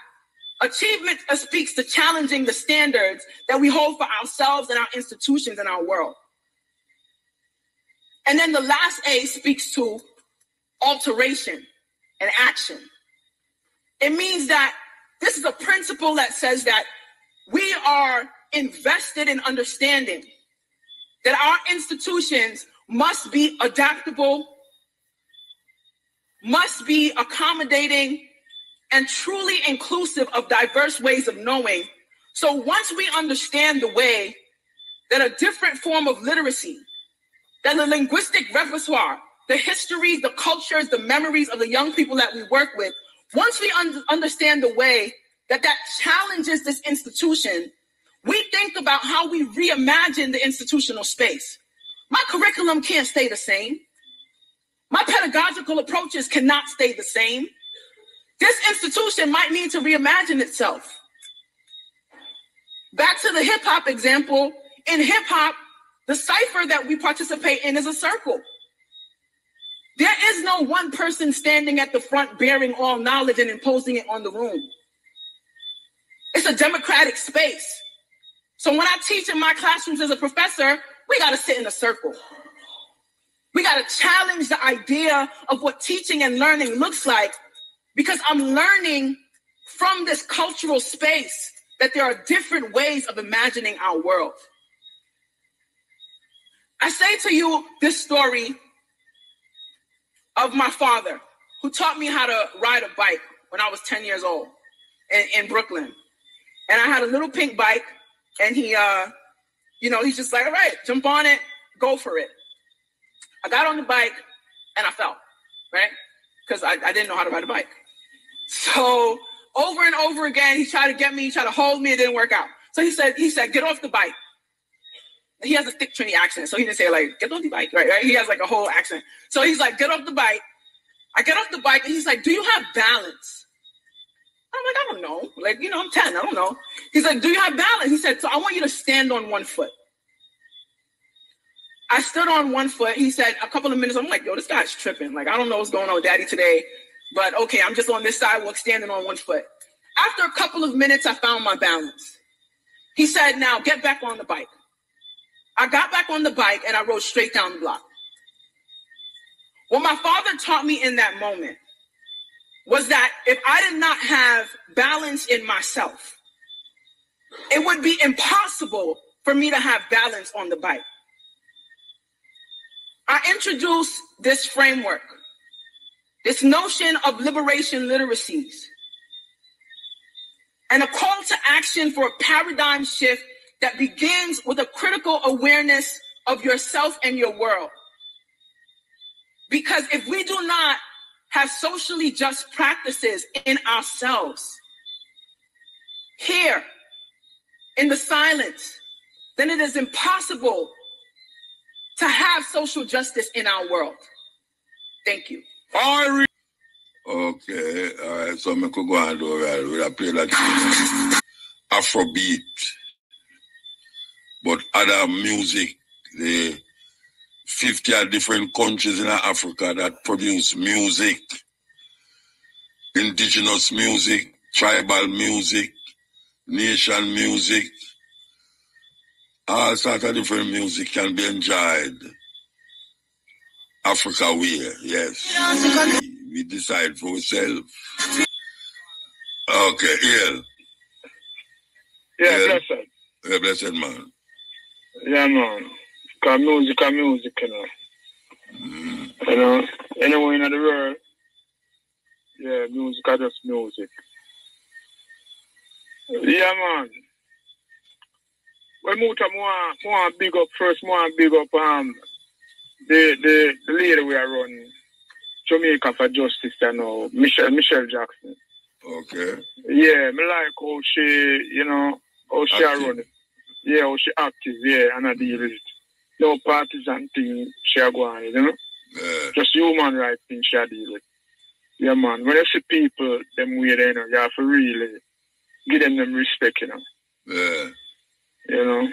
Achievement uh, speaks to challenging the standards that we hold for ourselves and our institutions and our world. And then the last A speaks to alteration and action. It means that this is a principle that says that we are invested in understanding that our institutions must be adaptable, must be accommodating, and truly inclusive of diverse ways of knowing. So once we understand the way that a different form of literacy, that the linguistic repertoire, the histories, the cultures, the memories of the young people that we work with, once we un- understand the way that that challenges this institution, we think about how we reimagine the institutional space. My curriculum can't stay the same. My pedagogical approaches cannot stay the same. This institution might need to reimagine itself. Back to the hip hop example. In hip hop, the cipher that we participate in is a circle. There is no one person standing at the front bearing all knowledge and imposing it on the room. It's a democratic space. So when I teach in my classrooms as a professor, we got to sit in a circle. We got to challenge the idea of what teaching and learning looks like because I'm learning from this cultural space that there are different ways of imagining our world. I say to you this story of my father who taught me how to ride a bike when I was 10 years old in, in Brooklyn. And I had a little pink bike, and he, uh, you know, he's just like, all right, jump on it, go for it. I got on the bike and I fell, right? Because I, I didn't know how to ride a bike. So over and over again, he tried to get me, he tried to hold me, it didn't work out. So he said, he said, get off the bike. He has a thick Trini accent, so he didn't say like, get off the bike, right? right? He has like a whole accent. So he's like, get off the bike. I get off the bike, and he's like, do you have balance? I'm like, I don't know. Like, you know, I'm 10, I don't know. He's like, do you have balance? He said, so I want you to stand on one foot. I stood on one foot. He said, a couple of minutes, I'm like, yo, this guy's tripping. Like, I don't know what's going on with daddy today. But okay, I'm just on this sidewalk standing on one foot. After a couple of minutes, I found my balance. He said, Now get back on the bike. I got back on the bike and I rode straight down the block. What my father taught me in that moment was that if I did not have balance in myself, it would be impossible for me to have balance on the bike. I introduced this framework this notion of liberation literacies and a call to action for a paradigm shift that begins with a critical awareness of yourself and your world. Because if we do not have socially just practices in ourselves, here in the silence, then it is impossible to have social justice in our world. Thank you. Okay, all right. So I could go and. We'll play that Afrobeat, but other music. The fifty different countries in Africa that produce music, indigenous music, tribal music, nation music. All sorts of different music can be enjoyed Africa way, yes. We decide for ourselves. Okay, yeah. Yeah, yeah. blessed. Yeah, blessed man. Yeah, man. Because music is music, you know. You know, anywhere in the world, yeah, music is just music. Yeah, man. Well, Muta, more, more big up first, more big up um, the, the, the lady we are running. Jamaica for Justice, you know, Michelle Michelle Jackson. Okay. Yeah, me like how she, you know, how she Active. run it. Yeah, how she active, yeah, and I deal with it. No partisan thing she a go on, you know? Yeah. Just human rights thing she a deal with. Yeah, man. When you see people, them way there, you know, you have to really give them them respect, you know. Yeah. You know.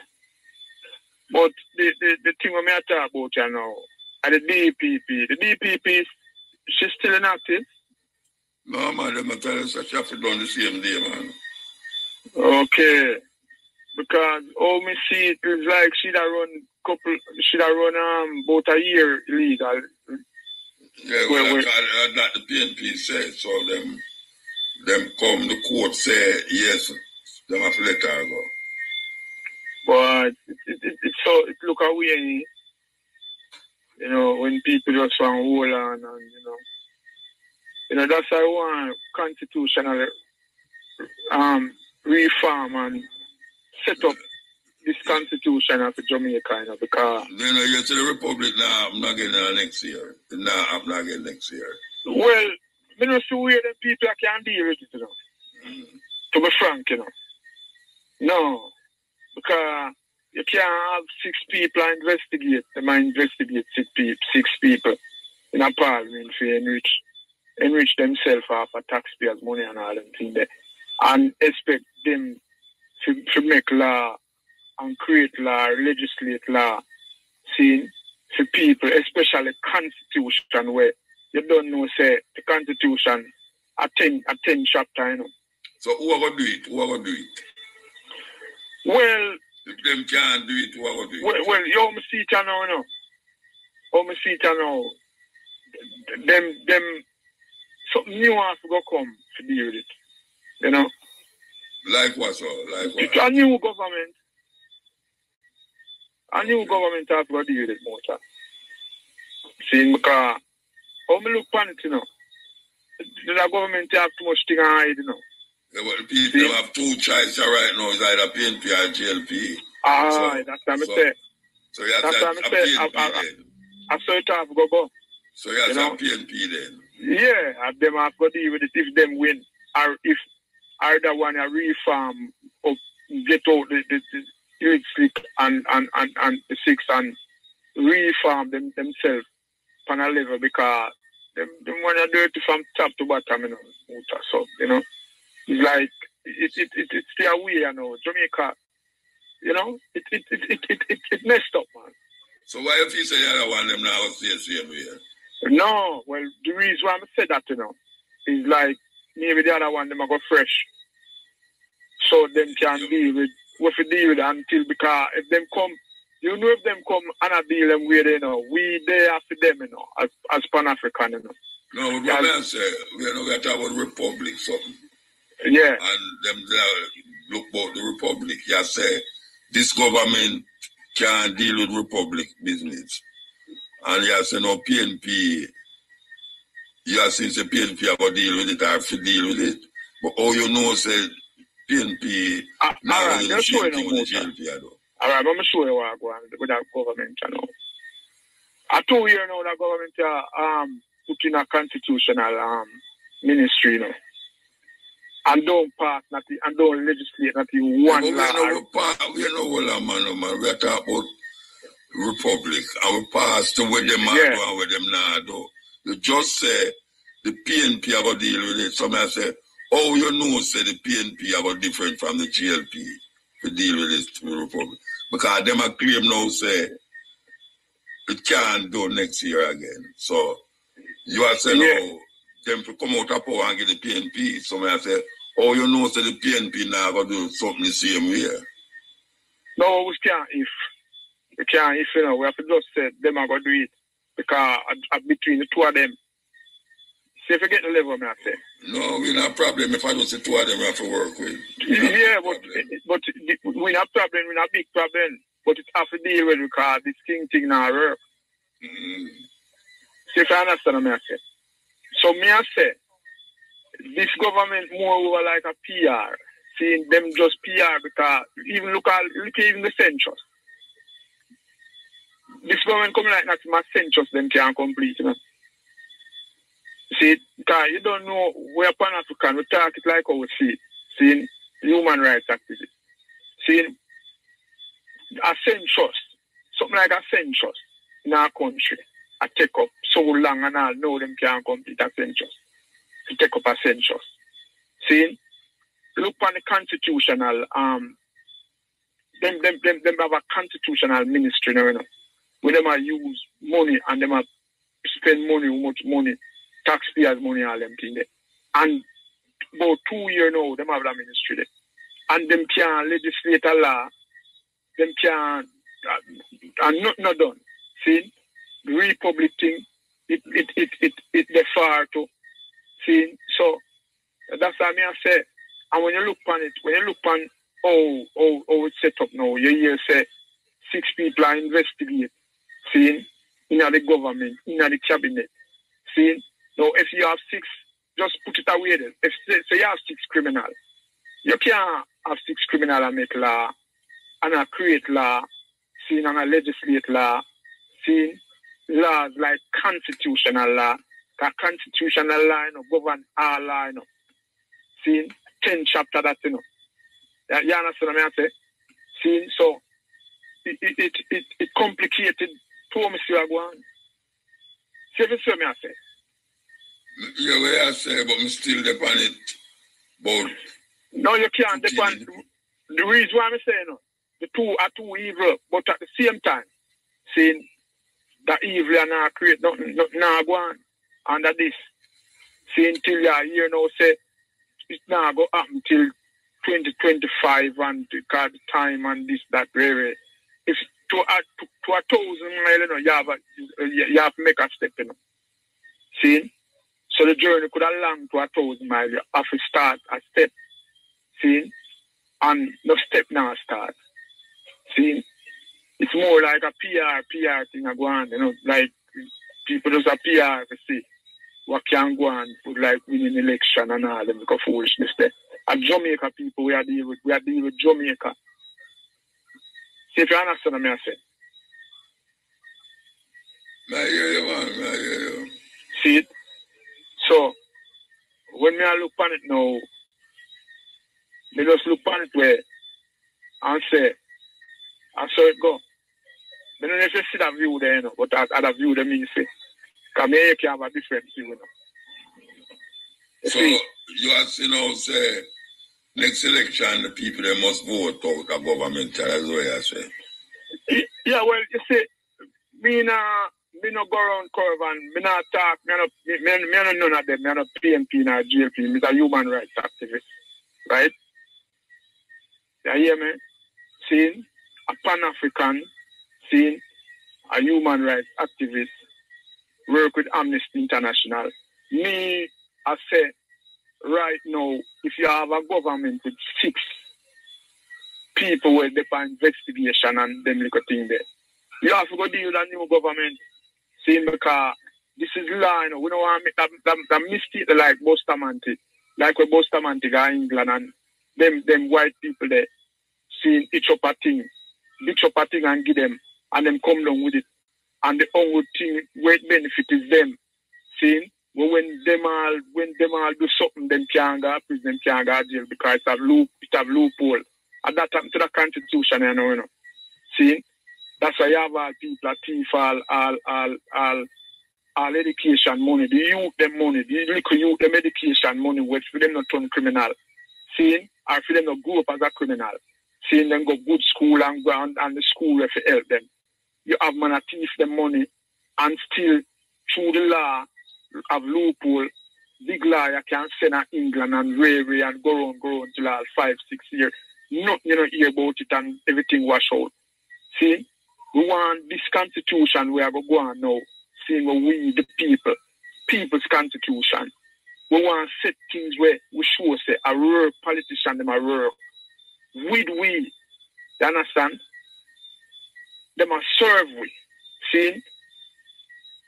But the, the, the thing me I talk about you know, are the DPP. The DPP, she's still inactive. No, man, them tell us that she have to done the same day, man. Okay. Because all me see it is like she'd have run couple she'd have run um about a year illegal. Yeah, Well, well, we- that, that, the PNP said, so them, them come, the court say, yes, them have to let her go. But it, it, it, it's so it look away you know, when people just want to hold on and you know. You know, that's why I want constitutional um reform and set up this constitution of Jamaica, you know, because Then I get to the Republic now, I'm not getting it next year. Now, I'm not getting next year. Well, me not see where the people can deal with it, you know. Mm-hmm. To be frank, you know. No. Because you can't have six people investigate. They might investigate six people, six people in a parliament for enrich enrich themselves off of taxpayers' money and all them things there. And expect them to, to make law and create law, legislate law, see, for people, especially constitution where you don't know, say, the constitution, a 10, a 10 chapter, you know. So who are going to do it? Who are going to do it? Well, If them can't do it, who are going to do it? well, well you me see it now, you know. See it now. Them, them, something new has to go come to deal with it. You know. Like what, so? Like It's a new government. A new government has to deal with it more. sir. See, because how me look upon it, you know. The government have too much thing to hide, you know. Yeah, but the people See? have two choices right now. It's either PNP or JLP. Ah, So- that's what I so- say. So you have That's to have I'm saying. PNP I- I- then. I saw it have go go. So you have you to know. have PNP then. Yeah, and them have to deal with it if them win. Or if either one a reform or oh, get out the, the, the slick and, and, and, and the six and reform them themselves on a level because them, them want to do it from top to bottom, you know. So, you know, it's like, it, it, it, it's their way, you know. Jamaica, you know, it, it, it, it, it, it, it messed up, man. So why if you say the other one, them now stay the same way? No, well, the reason why I said that, you know, is like maybe the other one, them a go fresh. So them can deal with what we deal with until because if them come, you know, if them come and I deal them with, you know, we there for them, you know, as, as Pan African, you know. No, what I say, we are going to talk about Republic something. Yeah, And them look about the Republic. You say, this government can't deal with Republic business. And you say, no, PNP, you since the PNP have to deal with it, I have to deal with it. But all you know, say, PNP, Ah, now all right, the same you thing with the. JLP, I do. All right, I'm sure you are going with that government, you know. I two year now that government uh, um put in a constitutional um ministry, you know. And don't pass nothing and don't legislate nothing one we law. know we pass, we know what a man, man. We are talking about Republic, I will pass to where them are Yeah. and where them not do. You just say the PNP have to deal with it. Somebody say, oh, you know, say the PNP have a different from the JLP to deal with this Republic. Because them a claim now say it can't do next year again. So you are saying, Yeah. oh, them to come out of power and get the PNP. Somebody say, oh, you know, say the PNP now going to do something the same way. No, we can't if. We can't if, you know, we have to just say them are going to do it. Because uh, uh, between the two of them, see if you get the level, me I say. No, we not problem if I don't see two of them we have to work with. Yeah, but, but we not problem, we not big problem. But it have to deal with because this king thing now work. Mm. See if you understand what I say. So me I say, this government more over like a PR. Seeing them just PR because even look at look at even the census. This government coming like that my census them can't complete, you know. See, because you don't know we're Pan African, we talk it like how see seeing human rights activists. seeing a census, something like a census in our country, I take up so long and I know them can't complete a census. To take up a census. See, look on the constitutional, um, them, them, them, them have a constitutional ministry now, you know, where them use money and them are spend money, how much money, taxpayers' money, all them things there. And about two years now, them have that ministry there. And them can legislate a law, them can, uh, and nothing not done. See, the republic thing, it, it, it, it, it, the far to. See, so that's what I mean, I say. And when you look on it, when you look on how, how, how it's set up now, you hear say six people are investigating. Seeing in the government, in the cabinet. See, now if you have six, just put it away then. If say, say you have six criminal, you can't have six criminal and make law and create law, seeing and I legislate law, seeing laws like constitutional law, because constitutional law, you know, govern law, you know. Seeing 10 chapter that, you know. You, understand what I say? See, so it, it, it, it complicated to me, see what I See if you see what I say? Yeah, what I say, but I'm still depend it. But no, you can't depend. The reason why I'm saying no, the two are two evil, but at the same time, saying that evil and not create nothing, nothing not go on under this. Saying till you hear now say it's not go happen till 2025 and because the time and this, that, really. If to a, to, to a thousand mile, you know, you have, a, you have to make a step, you know. See? So the journey could have long to a thousand mile. You have to start a step. See? And no step now start. See? It's more like a PR, PR thing I go on, you know, like people just a PR to see what can go on for like winning election and all them because foolishness there. And Jamaica people we are dealing with we are dealing with Jamaica. See if you understand what I'm saying. I hear you, man. You. See it? So when me I look on it now, me just look on it where and say, I saw it go. I don't you see that view there, you know, but I, I view them in say. Because me you can have a different view, you know. You So see? you have to know, say, next election, the people they must vote out a government. That's what I say. Yeah, well, you see, me na me no go around curve and me not talk. Me no me, me, no none of them. Me no PNP nor GLP. Me a human rights activist, right? You hear me? Seeing a Pan African, seeing a human rights activist, work with Amnesty International. Me, I say, right now, if you have a government with six people they for investigation and them little thing there. You have to go deal with a new government. See, because this is law, you know. We don't want to make that, mistake like Bustamante. Like when Bustamante got England and them them white people there seeing each a thing, each a thing and give them and them come down with it. And the only thing great benefit is them. See? When them all when them all do something, them can't go prison, them can't go jail because it have loop it have loophole. And that happened to the constitution, you know, you know. See? That's why you have all people that thief all all all all all education money, the youth them money, the little youth them education money which for them not turn criminal. See? Or for them not grow up as a criminal. Seeing them go good school and go and, and the school if you help them. You have man a thief them money and still through the law have loophole, big law you can send to England and railway and go on, go on till five, six years. Nothing you know hear about it and everything wash out. See? We want this constitution we are go on now, what we the people, people's constitution. We want set things where we show say a real politician them a real. With we, you understand? Them a serve we. See?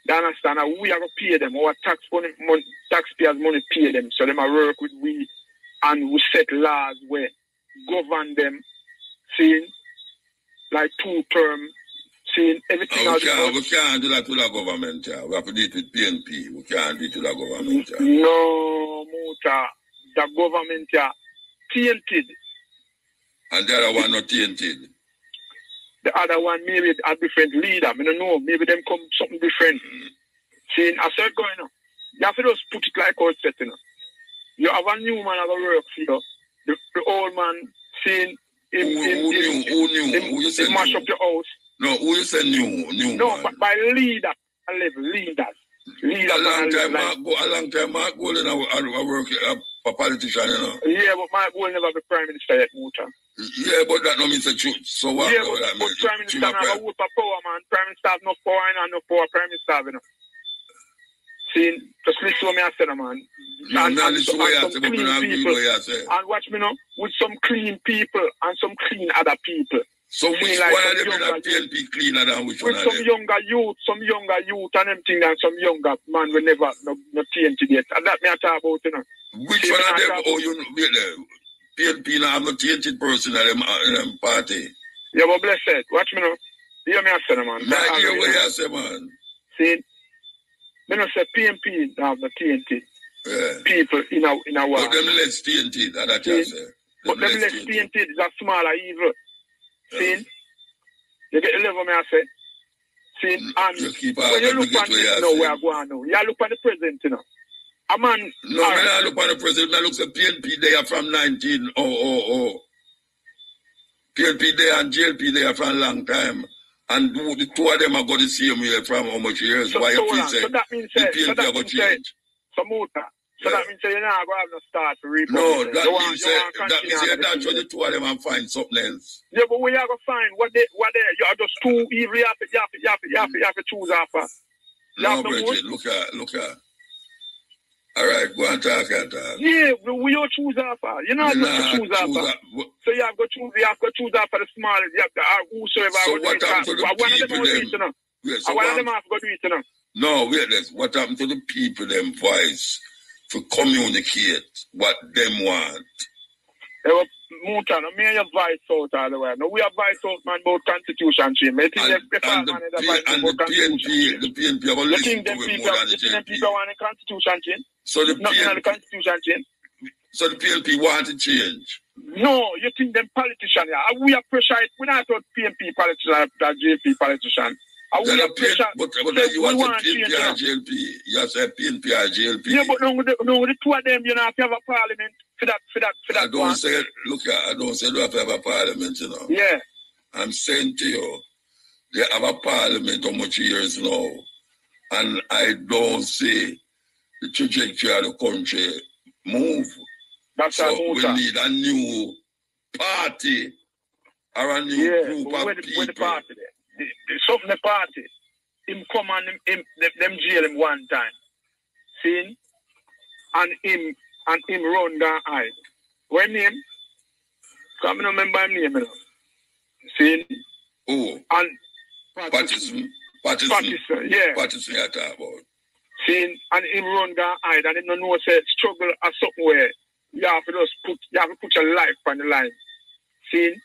You understand? And we are going to pay them. Our tax money, money, taxpayers' money pay them. So they a work with we and we set laws where govern them, seeing like two term seeing everything. And we can't, we can't do that to the government, yeah. We have to do it with PNP. We can't do it to the government, yeah. No, Muta, the government yeah, tainted. And the other one not tainted. The other one maybe a different leader. I don't know. Maybe them come something different. Seeing I said going on. You have to just put it like how it's set, you know. You have a new man at work for you. The, the old man seeing Who, him, who him, knew? him, Who knew? him, Who you say mash up your house. No, who you say new? New No, man. but by leader level, leaders. Leaders a long and time, like, Mark, go, a long time, Mark Golding, I, I, I work for politician, you know. Yeah, but Mike will never be prime minister yet, Muta. Yeah, but that no means the truth. So what? Yeah, but, but prime minister have a whoop of power, man. Prime minister have no power and no power. Prime minister, have, you know. See, just listen to me I said, man. No, And- and way and some say, but clean I people. what you say. And watch me now, with some clean people and some clean other people. So which like one some of them in younger a PNP cleaner than which With one of some younger youth, some younger youth and them thing and some younger man will never no, no tainted yet. And that me I talk about, you know. Which See, one of them? Oh, you know, wait there. PNP now, I'm tainted person in them, uh, in them party. Yeah, but blessed. Watch me now. Hear me I say, man. Now, And- hear what you say, man. See, me no say PNP have the tainted Yeah. people in a in war. But them less tainted, that's what you say. But them less tainted is a smaller evil. See? You get the level me I say? See? Mm. And You keep when you look at this now, say. where I go on now, you look at the president, you know. A man, No, me right, look at the president, I look at PNP, they are from 19, oh, oh, oh. PNP they and JLP they are from a long time. And the the two of them are going the same way from how much years. so, Why so, you feel so that means the say, so PNP are that going to say, change? so Muta. So Yeah. that means you're not going to have no start to read. No, that you means you say, that means on say with the what thing. the two of them and find something else. Yeah, but where you going to find what they, what they, you are just too evil, you have to, you have to, you have to, you have to, you have to choose after. You No, Bridget, look at, look at. All right, go and talk and talk. Yeah, we we you choose after. You know, You you to choose after. choose So you have to choose, you have to choose after the smallest, you have to, uh, whosoever. So what happened to the Uh, One of them people do you know. Uh, so One of them have to go do it, you know. No, wait. What happened to the people, them voice, to communicate what them want? They were Mountain, me and your voice out all the way. No, we have voice out, man, about constitution change. I think And, the the and, the, man is voice and the about constitution PNP, the PNP have a You listen think to it people, more than the JLP. people want a constitution change? So the Nothing on the PNP, constitution change. so the PNP want to change. No, you think them politician, yeah. We are pressure, we not talk PNP politician, that JP politician. Then we a are pressure. But, but you want want to change, PNP you know. or JLP. You have to or JLP. Yeah, but no, the, no, the two of them, you know, if you have a parliament for that, for that, for I don't one. say, look, I don't say you have to have a parliament, you know. Yeah. I'm saying to you, they have a parliament how much years now, and I don't see the trajectory of the country move. That's So we need a new party or a new Yeah, group of the, people. Where the party there? The, the, something the party. Him come and him, him them, them jail him one time. See? And him and him run down hide. What name? Come no remember him name, know. See? Oh, And Patterson. Patterson. Patterson, yeah. Patterson you talk about. See? And him run down hide and him no know say struggle or something where you have to just put you have to put your life on the line. See?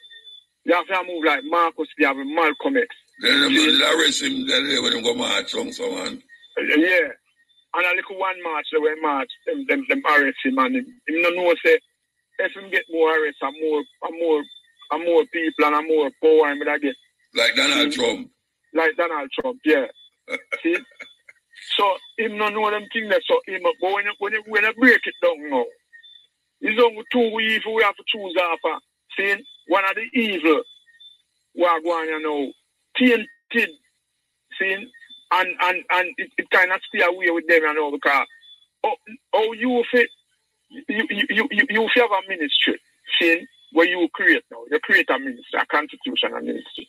You have to move like Marcus, you have Malcolm X. Then them they arrest him that day when him go march on someone. Yeah. And a little one march, the way march, them, them, them arrest him and him, him no know say, if him get more arrests and more, and more, and more people and more power, him would get Like Donald Mm. Trump. like Donald Trump, yeah. See? So him no know them things there, so him, but when when when you break it down now, it's only two evil we have to choose after. See? One of the evil, we are going you know, tainted, see? And, and, and it, it kind of stay away with them, you know, because oh, oh you fit, you, you, you, you, you have a ministry, see? Where you create now, you create a ministry, a constitution, a ministry.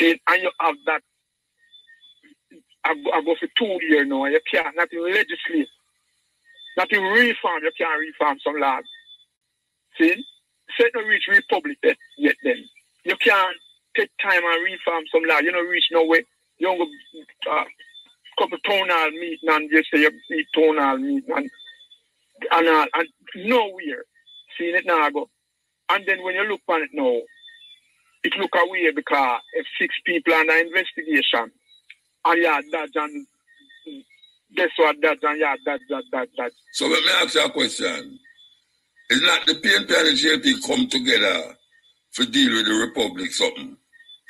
See, and you have that I go, I go for two years now, and you can't not even legislate, nothing reform, you can't reform some laws. See? Say no reach republic yet, yet then. You can't take time and reform some law. You don't reach nowhere. You don't go uh, couple tonal meeting and just say you meet tonal meeting and and, uh, and nowhere. Seeing it now go. And then when you look on it now, it look away because if six people under investigation and yeah, that and guess what, that and yeah, that, that, that, that. So let me ask you a question. Is not the PNP and the JLP come together for deal with the Republic something?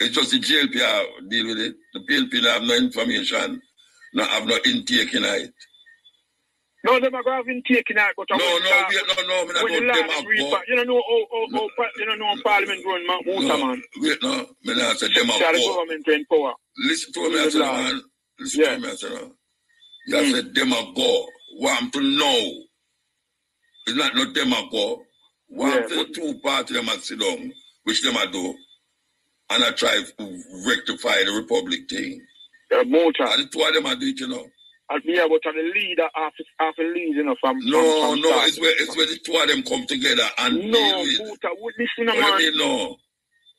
It's just the JLP deal with it. The PNP have no information, not have no intake in it. No, them are going to take in it, but no, no, wait, no, no, when not the them last read, go. you don't know how, oh, oh, how, oh, how, you don't know how Parliament run, Musa, No, man. wait, no, me not say them Tell are the government in power. Listen to me, I man. Listen Yeah. to me, I man. You said mm. them are go. Want to know. It's not no them are go. Want Yeah, the two parties them are sit down, which them are do, and I try to rectify the Republic thing. Uh, Muta. And the two of them are do it, you know. Uh, yeah, but the leader of half a lead, you know, from No, from, from no, start. it's where it's where the two of them come together and No, would listen, What man. mean, no?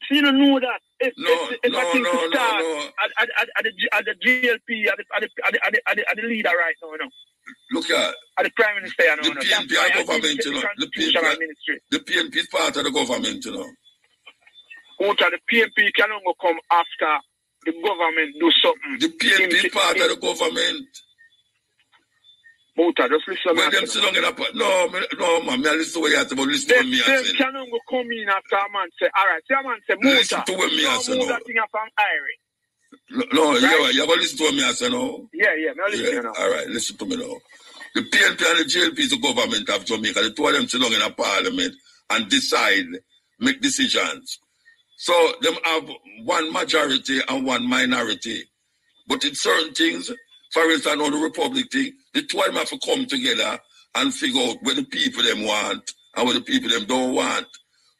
See, you don't know that. If, No, if, if no, I think no, to no, start no. At, at, at, at, the, at the JLP, at the, at the, at the, at the, at the, at the leader right now, you know. Look at the Prime Minister, you know. The. PNP That's why government, you know, the PNP Ministry. the PNP is part of the government, you know. Muta, the PNP can only come after the government do something. The PNP is part of the government. Muta, just listen them sit down in a no, me, no, man, me I listen to what you have to, but listen to me, them can only come in after a man say, all right, say a man say, Listen to what me I say, no. that thing from Irie. No, no Right? yeah, you have to listen to me, I say, no. Yeah, yeah, now listen, Yeah, you know. all right, listen to me now. The PNP and the JLP is the government of Jamaica. The two of them sit down in a parliament and decide, make decisions. So them have one majority and one minority. But in certain things, for instance, on the Republic thing, the two of them have to come together and figure out what the people them want and what the people them don't want.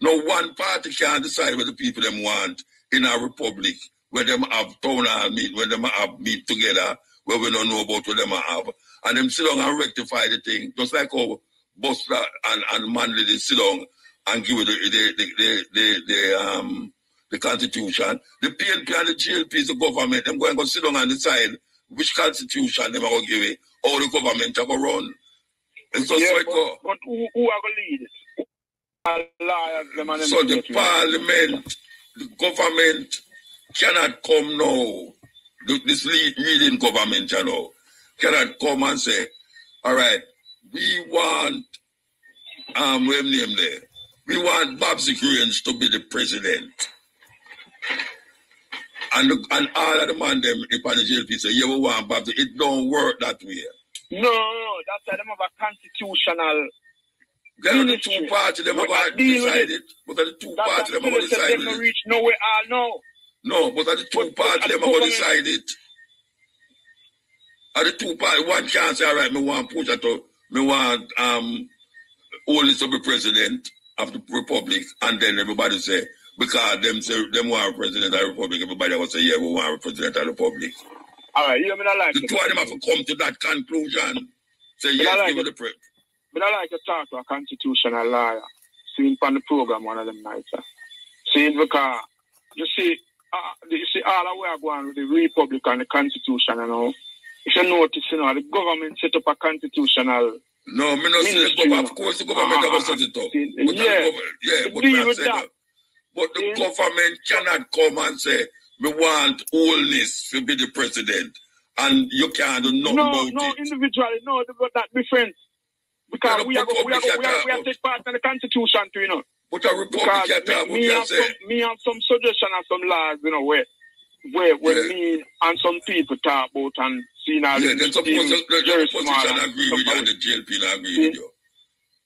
No one party can decide what the people them want in our republic where them have town hall meet, where them have meet together, where we don't know about what them have. And them sit down and rectify the thing. Just like how Buster and, and Manley they sit down and give it the the the, the, the, um the constitution. The PNP and the JLP is the government. Them going to sit down and decide which constitution them are going to give it, how the government are going to run. It's just Yeah, like but, but who, who are going to lead it? Who liars, them and them So the parliament, the government cannot come now. This lead, leading government, you know, cannot come and say, all right, we want, um, what name there? We want Babsy Grange to be the president. And, the, and all of the man them upon the JLP say, yeah, we want Babsy. It don't work that way. No, that's why them have a constitutional. Then the two parties, them are But going to deal with decide it. it. But the two parties, them are decided. them reach nowhere all now. No, but at the two But- but parties, at them the are going to government- decide it. At the two parties, one can't say, all right, me want push it to, me want um, only to be president of the republic, and then everybody say, because them say, them want a president of the republic, everybody will say, yeah, we want a president of the republic. All right, you know, me not like The two of them have to come to that conclusion. Say, I yes, like give it. the pre. But I like to talk to a constitutional lawyer. Seeing on the program one of them nights. Seeing because you see, uh, you see all the way I go on with the Republic and the Constitution and all. If you notice, you know, the government set up a constitutional. No, me not say the Ministry, government, no. of course the government Ah, have to set it up. see, But the yeah. government- yeah, but deal me not with that. that. But the Yeah. government cannot come and say, we want Holness to be the president. And you can't do nothing No, about no, it. individually, no, but that different. Because we are the go, we are go, we are, we are Republic take part in the Constitution too, you know. But a republic Because can't talk me, me, have some, me have some suggestion and some laws, you know, where where where Yeah. me and some people talk about and seeing all Yeah, this suppose the, the, very the small opposition agree with you and the JLP not agree with you.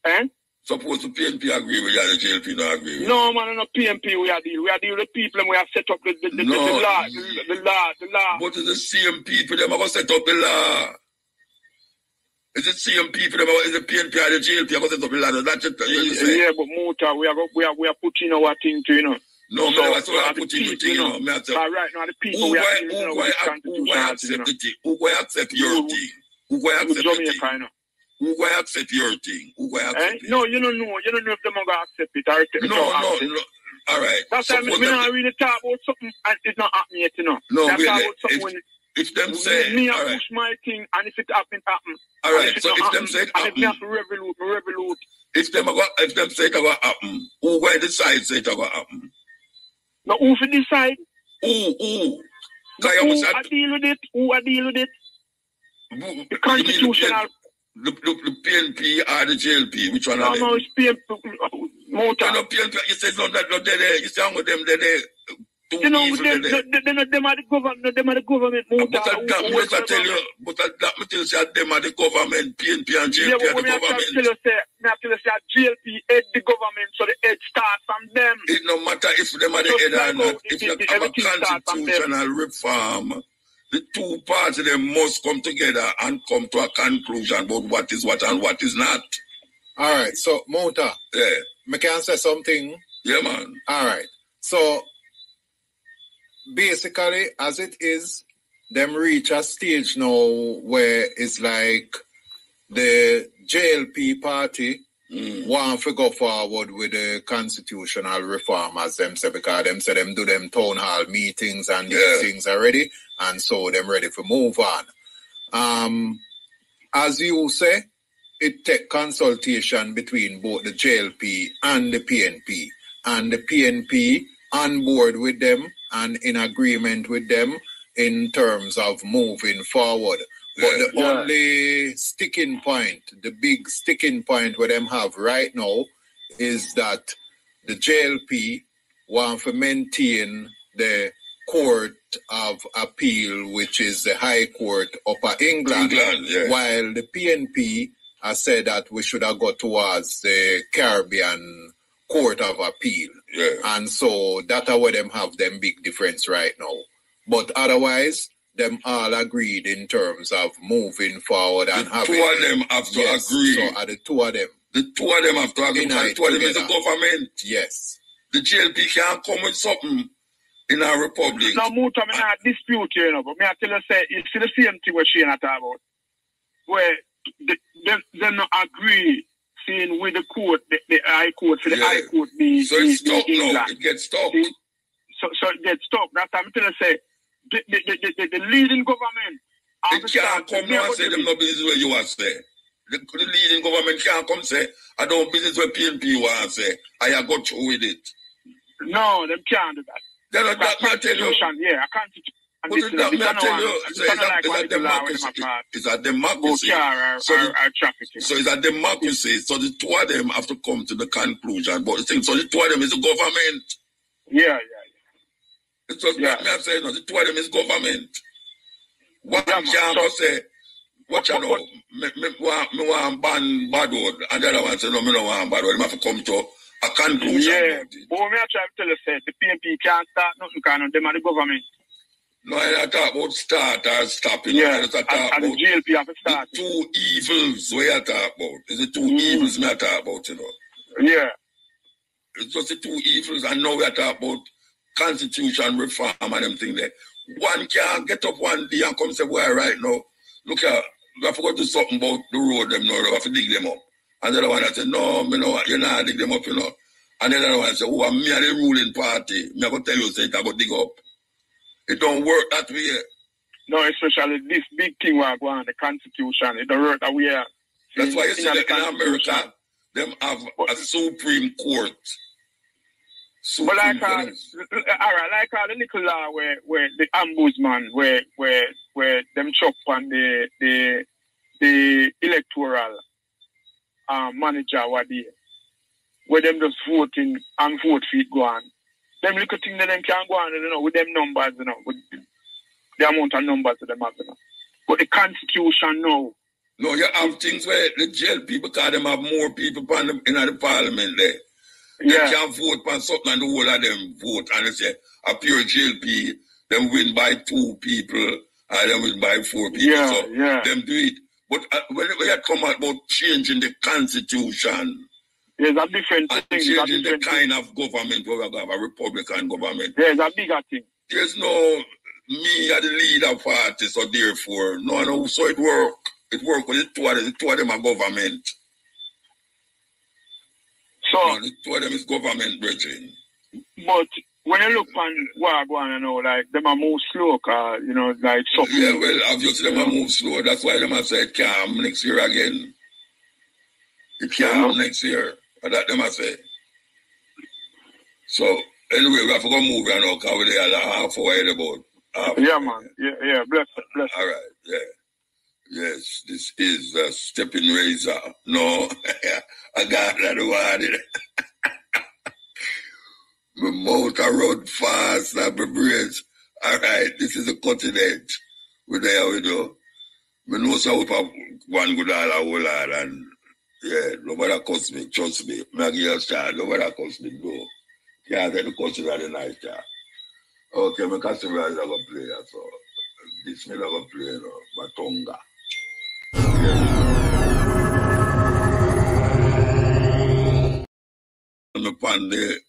Eh? Suppose the PNP agree with you and the JLP not agree with you. No, man, no PNP we are deal. We are deal with people and we have set up the the, the, No. the, the law, the, the law, the law. But it's the same people, them to set up the law. It's the same people, them are, it's the PNP and the going to set up the law. That's just, you yeah, say. yeah, but Muta, we are we are we are putting our thing to you know. No, So, never say I are the put in the people, thing, you know. Say, All right, now the people Who we are going dealing who with going who going constitutional accept the thing? Who going accept your Who- thing? Who going you know. With accept the thing? You. Who going accept your thing? Who going Eh? accept it? No, you don't know. You don't know if them are gonna accept it or no, don't no, accept it. no. All right. That's why me, Suppose me them- not really talk about something and it's not happening yet, you know. No, That's wait, talk let- about something if- them say, me, I right, push my thing and if it happen, happen. all And So if them say it and if have happen, to revolute, revolute. if them go- if them say it going happen, who going decide say it going happen? No, who for decide? Who, who? No, who was deal with it? Who a deal with it? who- The constitutional. The, the, the PNP or the JLP? Which one No, are they? no, it's PM. Uh, you Muta. know, PNP, you say no, that not there. You say with them, they they too You know, evil. them, they them, them, them, them are the government. Them are the government. Muta. But I, that, Who- who is I tell you, but I, that me tell you, say them are the government, PNP and JLP Yeah, are the when have to tell you, say, me have to tell you, say, JLP head the government, so the head start from them. It no matter if them are the Just head or not. it- If you it- have a everything starts from them. constitutional reform, the two parts of them must come together and come to a conclusion about what is what and what is not. All right. So, Muta, Yeah, me can say something. yeah, man. All right. So, basically, as it is, them reach a stage now where it's like the JLP party Mm. want to go forward with the constitutional reform, as them say, because them say them do them town hall meetings and these Yeah. things already, and so them ready to move on. Um, as you say, it take consultation between both the JLP and the PNP, and the PNP on board with them and in agreement with them in terms of moving forward. But the Yeah. only sticking point, the big sticking point where them have right now is that the JLP want to maintain the court of appeal, which is the High Court Upper England, England, yeah. while the PNP has said that we should have got towards the Caribbean Court of Appeal. Yeah. And so that's where them have them big difference right now. But otherwise, them all agreed in terms of moving forward and The having two of them have to yes, agree. So are the two of them, The two of them have to agree. The two of them is the government. yes. The JLP can't come with something in our republic. No, Muta, me not dispute you, you know, but me I tell you, say, you see the same thing what Shane talk about, where they, they, they not agree seeing with the court, the, the High Court, for the Yeah. High Court be, So it's stuck now. It gets stuck. See? So, so it gets stuck. That's why I'm telling you, say, the, the, the, the, the leading government, It can't start- come now and say them no business where you to say. The, the leading government can't come say, I don't business where PNP want to say. I have got through with it. No, them can't do that. Then I, that, I tell you, Constitution, yeah, a constitution. But it- that, me I tell you, it's so it's a, like it's a little law with democracy. It's a democracy. So the- So it's a democracy. So the two of them have to come to the conclusion. But the thing, so the two of them is the government. yeah, yeah, yeah. It's just Yeah. me I'm saying, no, the two of them is government. What Yeah, can't So- say, what you know, me, me, want, me want ban bad word, and the other one say, no, me no want bad word. Me have to come to a conclusion. Yeah, but what me I try to tell you, say, the PNP can't start nothing of them are the government. No, I talk about start or stop. You know, Yeah, I and, talk and the about GLP have to the start. two evils we are talk about. It's the two Mm. evils me I talk about, you know. Yeah, It's just the two evils, and now we are talking about constitution reform and them thing there. One can get up one day and come say, well, right now, look at, we have to go do something about the road them now, we have to dig them up. And the other one I said, no, me no, you not dig them up, you know. And the other one I said, oh, I'm me are the ruling party. Me I go tell you, say, I go dig up. It don't work that way. no, especially this big thing we're going, the constitution, it don't work that way. That's why you see In that in America, them have a Supreme Court. Supreme But like, uh, all right, like uh, the little law where, where the ombudsman, where, where, where them chop on the, the, the electoral um, manager what they, where them just voting and vote feet go on. Them little thing that them can go on, you know, with them numbers, you know, with the amount of numbers that them have, you know. But the constitution now, No, you have things where the jail people, because them have more people in the, in the parliament there. They yeah, can't vote on something and the whole of them vote. And they say, a pure JLP, them win by two people, and them win by four people. yeah, so yeah. them do it. But uh, when we had come out about changing the constitution There's a different and thing. There's a changing the different thing. kind of government where we have a Republican government, There's a bigger thing. there's no me as the leader party, so therefore, no, no, so it work. It work with the two of them, the two of them are government. So, No, the two of them is government, brethren. But when you look on what go on, you know, like them are move slow, cause you know, like something. Yeah, well, obviously them a move slow. That's why them say it can't next year again. It can't happen next year. But that them a say. So Anyway, we have to go move right now because we're there half hour in about. Half Yeah, man. Yeah, yeah. Bless bless. All right, yeah. Yes, this is a stepping razor. No, I got that one. my mouth I run fast, and my brains. All right, this is the continent. We're there, we know. Me know so we one good all a whole lot, and yeah, nobody cuss me, trust me. A shot, nobody cuss me, no. Can't take the cussing of the night, yeah. Okay, my customer is going to play, so this me going to play, know, Batonga. Me on the,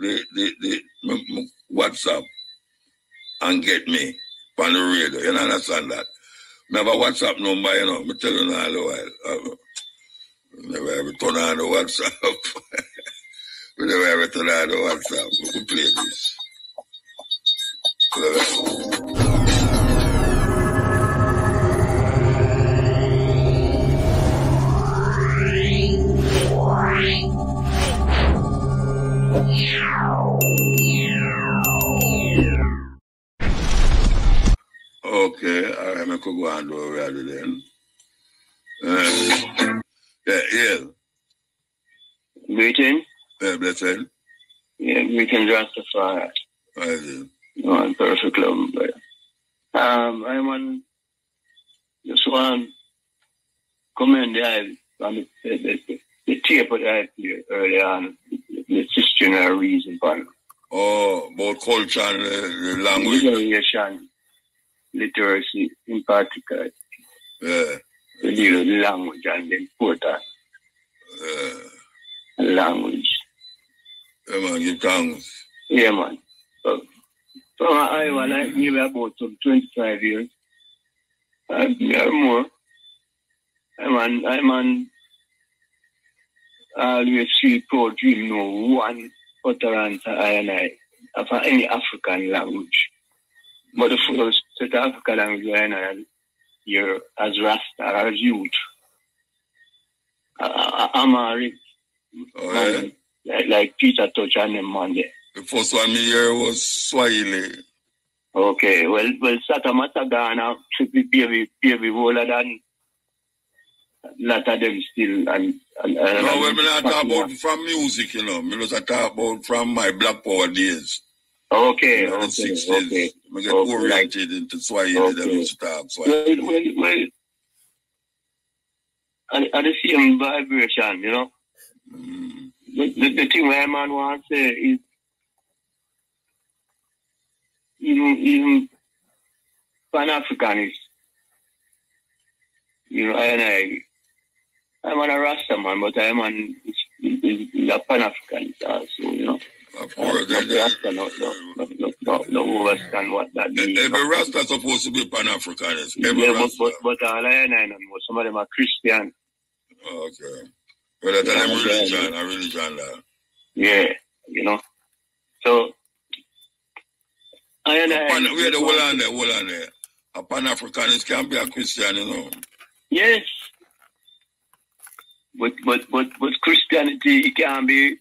the, the, the WhatsApp and get me on the radio. You understand that? A WhatsApp number, you know. Me tell you all the while. Uh, never ever turn on the WhatsApp. we never ever turn on the WhatsApp. We could play this. Okay, all right, I could go and do it already then. Uh, Eh, yeah, eh, yeah, Greeting. yeah, blessed. Yeah, greeting Rastafari. Is it? You know, perfect love, brother. Um, I'm on just want to commend the I on the, the, the, tape that I played early on, the, cisgeneric reason for it. Oh, about culture and the, the language. Generation, literacy in particular, Yeah, to deal language and the importance yeah. of language. Yeah, man, give thanks. Yeah, man. So, so I was like maybe about some 25 years. I'm more. I'm on, I'm on, I always feel proud to even know one utterance I and I of any African language. But the first set of African language I and I here as Rasta, as youth. I, I, uh, I'm a, Oh, yeah. Um, like, like Peter Tosh and them man there. The first one me hear was Swahili. Okay, well, well, Satta Massagana, Trippy Baby, Baby Roller than lot of them still. And, and, and No, when me not talk about from music, you know. Me just talk about from my Black Power days. Okay, okay, 60s. okay. Me get Okay, oriented into Swahili, Okay. them used to talk Swahili. Well, well, well, and, and the same vibration, you know. Mm. The, the, the thing where man want to say is even even Pan Africanist. You know, I and I I'm on a Rasta man, but I'm on is, is, is a Pan Africanist also, you know. Of course, they, Not they, Rasta, no, no, no understand what that means. every Rasta supposed to be Pan Africanist. Every Yeah, but, but, but all I and know, some of them are Christian. Oh, okay. Well, that's Yeah, religion, a religion that. Yeah, you know. So, I and I. Pan, wait, the hold on there, hold on there. A Pan Africanist can be a Christian, you know. Yes. But but but but Christianity it can be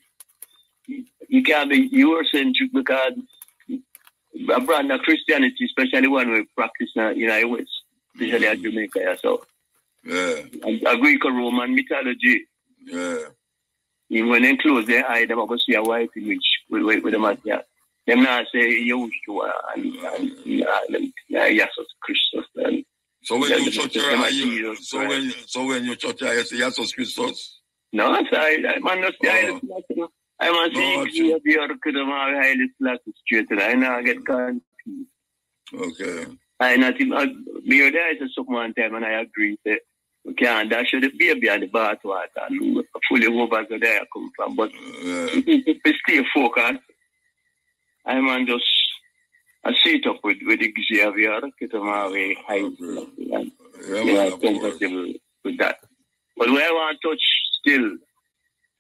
it can't be Eurocentric because a brand of Christianity, especially one we practice in the United especially at Jamaica, yeah, so Yeah, a, a Greco-Roman mythology. yeah. Even when they close their eye, they go see a white image with, with, with them at yeah. Them not say Yahushua and, and, and, and uh, Jesus Christus and So when you church, the- are the you, materials, so right. when so when you church, you say Jesus Christus. No, sorry. I'm not the Oh. Highest class, you know. I'm a No, saying true. you be able to my highest class straight. and I now get confused. Okay. I not even, uh, me or there is something one time and I agree that we can't dash the baby on the bath water and fully over to there I come from. But Yeah. we stay focused, I'm on just I see it up with, with the Xavier, get my way high. Okay. And, Yeah, yeah, man, course. comfortable with that. But where I want to touch still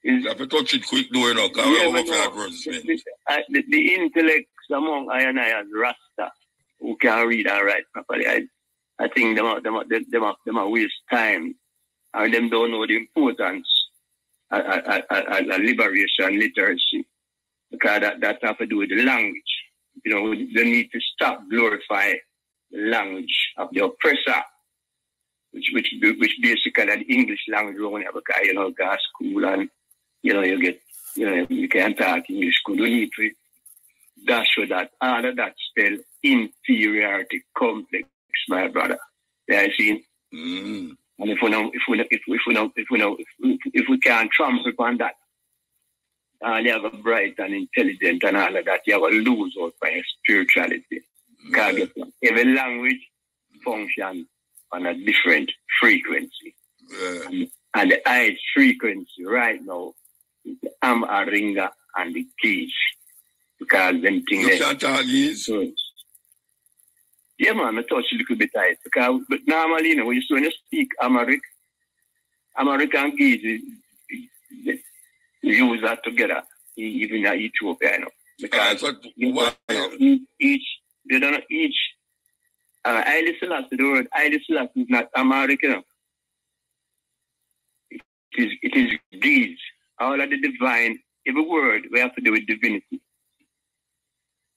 is to touch it quick, though, you know, because Yeah, we're but over no, adverts, the, the, the, intellects among I and I as Rasta who can read and write properly, I, I think them are, them are, them, are, them are waste time. And them don't know the importance of, of, of, of liberation literacy. Because that, that have to do with the language. You know, they need to stop glorify the language of the oppressor, which which which basically the English language you because you know go school and you know you get you know you can talk English school. You need to that all of that spell inferiority complex, my brother. Yeah, I see. Mm. And if we know, if we know, if we, if we know, if we know, if we, if we can trample upon that, uh, you have a bright and intelligent and all of that, you have a lose out by your spirituality. Yeah. every language function on a different frequency. Yeah. And the highest frequency right now is a Amaringa and the keys. Because them things You can't Ge'ez? so, yeah, man, I touch a little bit tight. Because but normally, you know, when you, when you speak Amharic, American Ge'ez, you use that together, even in Ethiopia, you know. Because so you why? know, each, they don't know, each, uh, Haile Selassie, the word Haile Selassie is not Amharic, you know. It is, it is Ge'ez. All of the divine, every word we have to do with divinity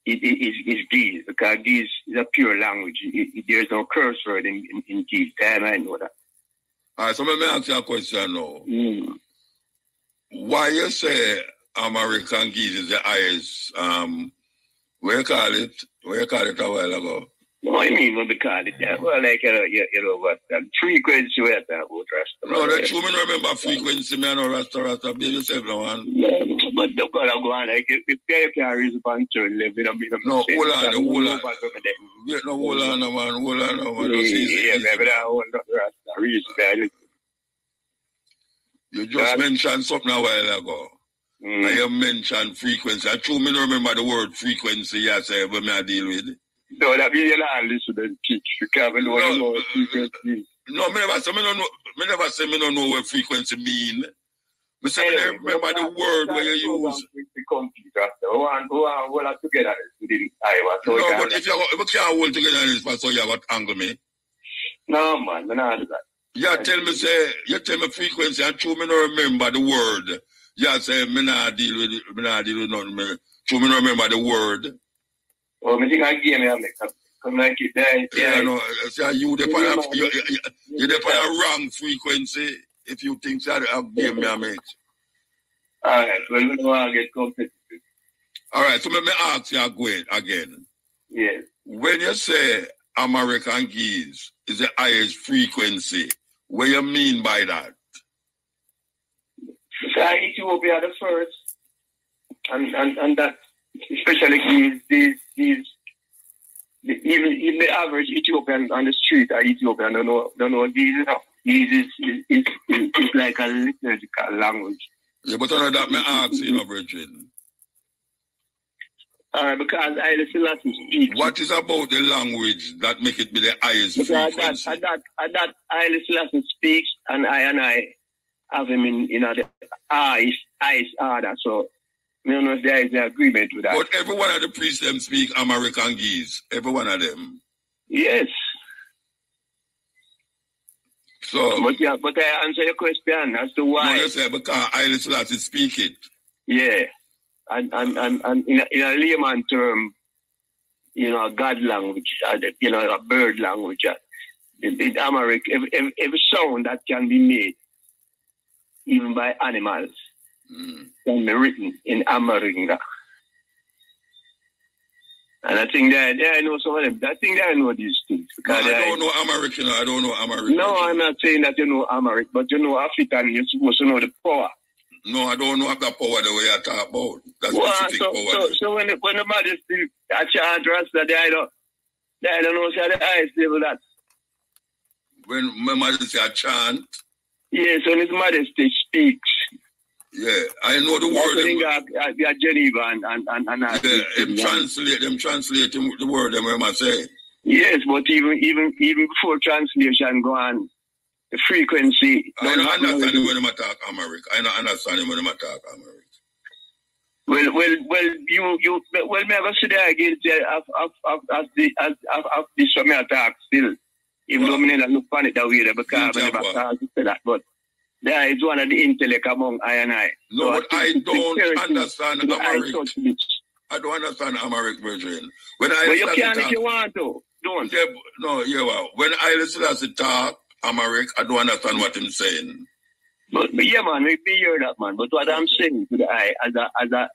it, it, is, is Ge'ez because Ge'ez is a pure language. It, it, there's no curse word in, in, in. Damn, I know that. All right, so let me ask you a question now. Mm. Why you say American Ge'ez is the highest, um, what you call it? What you call it a while ago? Do you mean when we call it that? Well, like, you know, you, you know what, that frequency we're talking about, Rasta. No, that's. Me remember frequency, me no Rasta Rasta. Be yourself now, man. Yeah, but the God go on, like, if if you can't reason on to live, you know, No, hold on, hold on. on. Wait, no, hold on, no, man. Hold on, no, man. Yeah, yeah, easy. baby, that one, that Rasta, reason, man. You just mentioned something a while ago. Mm. And you mentioned frequency. I no remember the word frequency, yes, I ever I deal with. No, that means you're not listening to teach, because we know No, know what frequency No, eh, eh, eh, me never say me no know. Me never say me no know what frequency mean. Me say me remember the word where you use. The complete after. Who want, who want, hold it together within Iowa. So No, but if you if you can't hold together in this so you have to angle me. No, man, we not do that. You tell me say you tell me frequency and true me no remember the word. You say me not deal with me not deal with nothing. Me, true me no remember the word. Well, I think I gave me a make up. Come like it eh, there. Yeah, Yeah, no, say uh, you the Yeah, on a you you you on a wrong frequency. If you think that I'll give me a mate. All right, well, we don't get competitive. All right, so let me ask you again. again. Yes. When you say American Ge'ez is the highest frequency, what you mean by that? Because Ethiopia the first, and, and, and that, especially these, these, these, the, even, even the average Ethiopian on the street are Ethiopian, don't know, don't know these. These is, is, is, is, like a liturgical language. Yeah, but under that, me ask you, know, Bridget. Uh, because I Selassie speaks. What is about the language that make it be the highest Because that, frequency? at that, at that Haile Selassie speaks, and I and I have him in, you know, the highest, highest order. So, I know if there is an agreement with that. But every one of the priests them speak American Ge'ez. Every one of them. Yes. So, But, yeah, but I answer your question as to no, why. you say because Haile Selassie speak it. Yeah. And, and, and, and in, a, in a layman term, you know, a God language, you know, a bird language, the, the Amharic, every, every, every sound that can be made, even by animals, Mm. Can be written in Amaringa. And I think that yeah, I know some of them. I think that I know these things. No, I Because I- don't know American. I don't know American. no, I'm not saying that you know Amharic, but you know African, you're supposed to know the power. No, I don't know the power the way I talk about. That's Well, specific so, power. so, so when the, when the majesty a chant Rasta, they don't, they don't know say the highest level that. when my say a chant, Yes, when His Majesty speaks, yeah, I know the word. the thing them- at, at, at Geneva and and and, and Yeah, them translate them translate them, the word them when I say. Yes, but even even even before translation go on, the frequency. I don't understand when them attack America. I don't understand when them attack America. Well, well, well, you, you, well, me ever see there again, of, of, of, of the, of, of, of this from me attack still. Even though me never look on it that way, because I never Jump thought to say that, but There is one of the intellect among I and I. No, So but I it's don't understand the I Amharic. I don't understand Amharic, brethren. When I But you listen can to if you want to. Don't. Yeah, no, yeah, well, when I listen to the talk, Amharic, I don't understand what I'm saying. But, but yeah, man, we we hear that, man. But what I'm saying to the eye, as a as a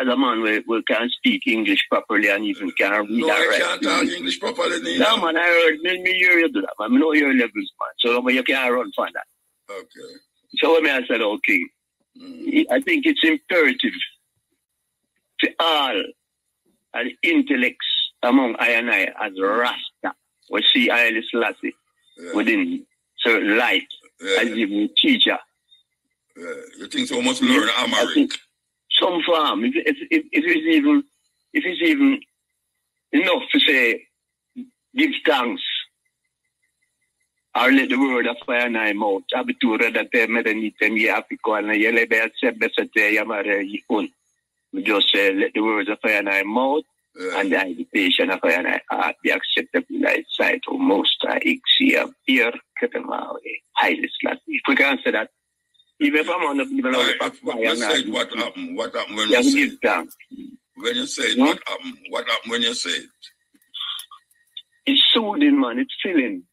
as a man we, who can speak English properly and even can't read No, and I write. can't talk English properly, neither. No, man, I heard me, me hear you do that, man. I know your levels, man. So you can't run from that. Okay. So when I said, okay, Mm. I think it's imperative to all and intellects among I and I as Rasta, we see Haile Selassie Yeah, within certain light yeah, as even teacher. yeah. You think so must learn I Amharic? think some farm, if, if, if, if it's even if it's even enough to say give thanks or let the word of fire and I mouth. Abitura da te medanitem ye apiko na yele be sebe sa te yamare yikun. We just say let the words of fire and I mouth Yeah. and the invitation of and I heart be acceptable thy sight, O most Ixia, ear, Ketamawe, highly slack. If we can say that, even if I'm on the on Right, the if- when you said what happened, what happened when you said, give when you said Hmm? what happened, what happened when you said, it's soothing, man. It's filling.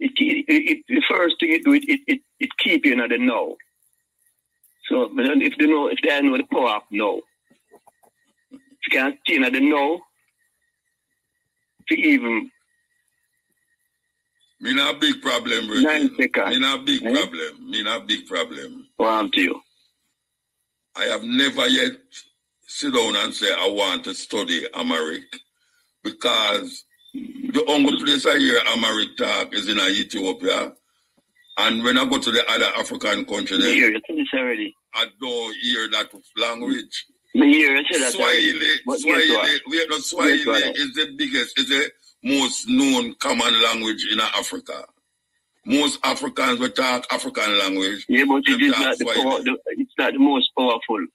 It, it, it, the first thing it do, it, it, it, it keep you in the know. So if they know, if they know the power of know, if you can't stay in the know, to even me not a big problem, Nine brethren. seconds. Me not a big Eh? problem. Me not a big problem. warm to you. I have never yet sit down and say I want to study Amharic because the only place I hear Amharic talk is in Ethiopia. And when I go to the other African Me continent, hear this already. I don't hear that language. You that. Swahili, Swahili, wait, no, Swahili is the biggest, is the most known common language in Africa. Most Africans will talk African language, Yeah, but it is not the power, the, it's not the most powerful.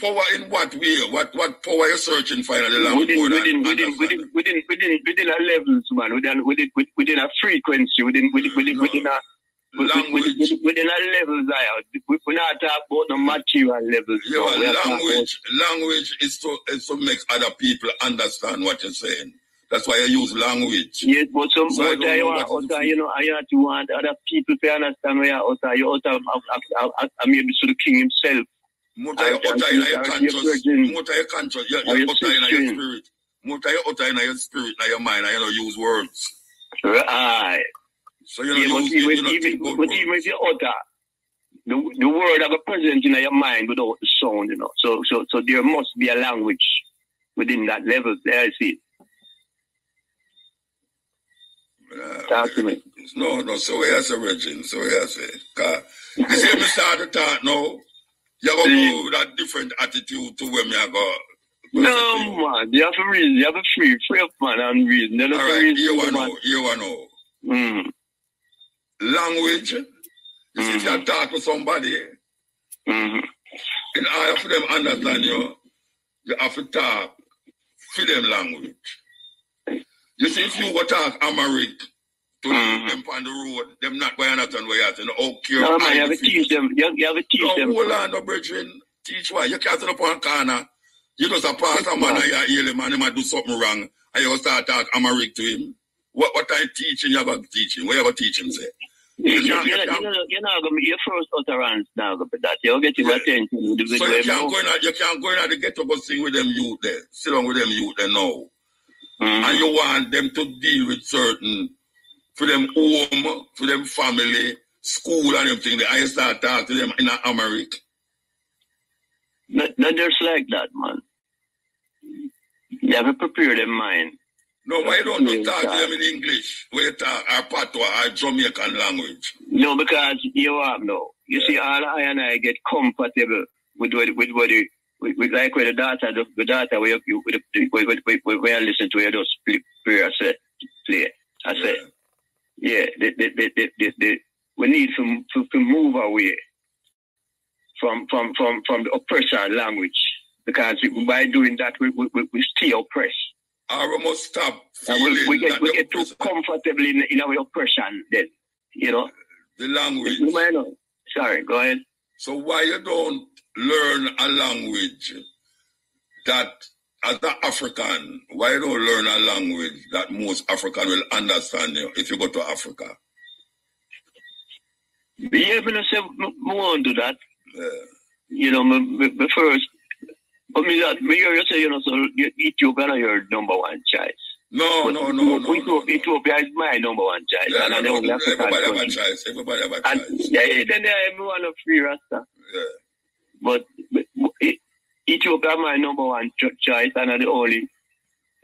Power in what way? What what power you searching for in? Within, within, within, within, within, within, within a levels, man, within, within, within a frequency, within, within, within, No. within a, language. within, within a levels, I, we, we not talk about the material levels. Yeah, no. We are talking language, language is to is to make other people understand what you're saying. That's why I use language. Yes, but some So I but I want, also, uh, you know, I have to want other people to understand where you're also, you also, uh, uh, I, I, I maybe to the king himself. Muta you I- I utter in your I conscious, your virgin. muta your conscious, you, Or you your utter in your spirit. Muta you utter in your spirit, in your mind, and you don't use words. Right. So you don't use, you, even, you don't even, think about but even if you utter, the, the word have a presence in your mind without the sound, you know. So, so, so there must be a language within that level. There, I see. Uh, Talk to me. No, no, so we say, Regine, so say. Cause you see me start to talk now, you go with a different attitude to where me I go. No, man. You have to reason. You have to free, free up, man, and reason. There's All no right, one man. know, one know. Mm. Language, you see, if you talk to somebody, Mm-hmm. in order for them understand you, you have to talk for them language. You see, if you go talk Amharic to Mhm. them on the road, them not going to understand what you're saying. Oh, care, No, man, you have to teach them. You have, you have to teach No, them. hold on, no, brethren. Teach why. You can't sit up on corner. You just a pass a man and you hear him and he might do something wrong and you start talk Amharic to him. What what I teaching you about teaching? What you about teaching say? You, You you, you're, you not, can't- you're, not, you're not gonna your first utterance now, but that you're getting Right. attention the So you can't go in you can't go in at the ghetto go sing with them youth there. Sit down with them youth there now. Mm-hmm. And you want them to deal with certain for them home, for them family, school and everything. And you start talking to them in Amharic. Not, not just like that, man. You have to prepare their mind. No, why you don't just Yes, talk to them in English? Where you talk or patois or Jamaican language. No, because you have no. You see, all I and I get comfortable with what with what you with, with like with the data, the, the data where you you- with the, where, where, where, where I listen to where those play, play, I say, play. I say, yeah, the, the, the, the, the, the, we need to, to, to move away from from from from the oppressor language because by doing that we we, we, stay oppressed. Or we must stop And we, we get we get too comfortable in, in our oppression then. You know? the language. You. Sorry, go ahead. So why you don't learn a language that as an African, why don't learn a language that most African will understand you if you go to Africa? Yeah, but I say more do that. Yeah. You know, my, my, my first, but me that me hear you say, you know, so Ethiopia is your number one choice. No, But no, no, no. Ethiopia, Ethiopia is my number one choice. Yeah, and no, I no, know the African everybody have a choice. Everybody have a And choice. yeah, yeah, then I'm one of free Rasta. Yeah. But, but it, Ethiopia my number one cho- choice, and the only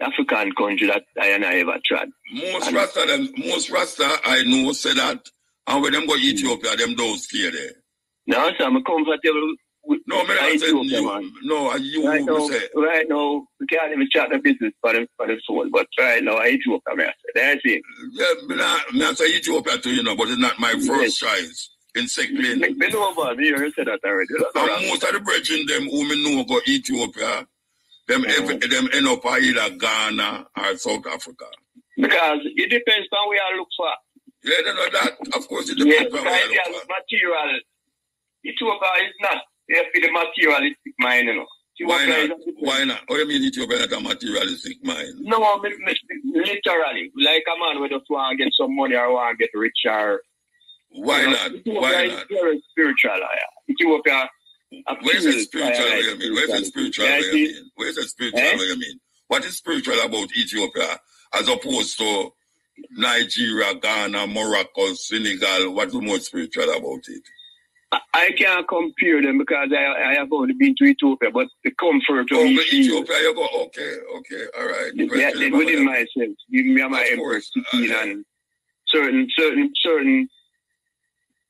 African country that I and I ever tried. Most And- Rasta, them, most Rasta I know say that, and when them go hmm. Ethiopia, them don't stay there. Now, so I'm comfortable with No, me not say Ethiopia, you. man. No, you Right now, say. right now, we can't even chat the business for the, for the soul, but right now, I Ethiopia, I say, that's it. Yeah, me not, me not say Ethiopia to you know, but it's not my first choice in me know about me, you said that already. And most of the brethren them who me know go Ethiopia, them Mm. ev- them end up either Ghana or South Africa. Because it depends on where I look for. Yeah, they know that. Of course, it Yes, depends on because where there's look for. material. Ethiopia is not. They for the materialistic mind, you know. Why not? Why not? What do you mean Ethiopia not a materialistic mind? No, literally. Like a man who just want to get some money or want to get rich or... Why you know, not? Why not? very spiritual. Uh, Ethiopia... Where's the spiritual by, way like, you mean? Where's the spiritual Yeah, way see? you mean? Where's the spiritual Eh? way mean? What is spiritual about Ethiopia as opposed to Nigeria, Ghana, Morocco, Senegal? What's the most spiritual about it? I- I can't compare them because I, I have only been to Ethiopia, but the comfort of Oh, Ethiopia, you go, okay, okay, all right. Yeah, Question then about within myself, give me my empress and certain, certain, certain,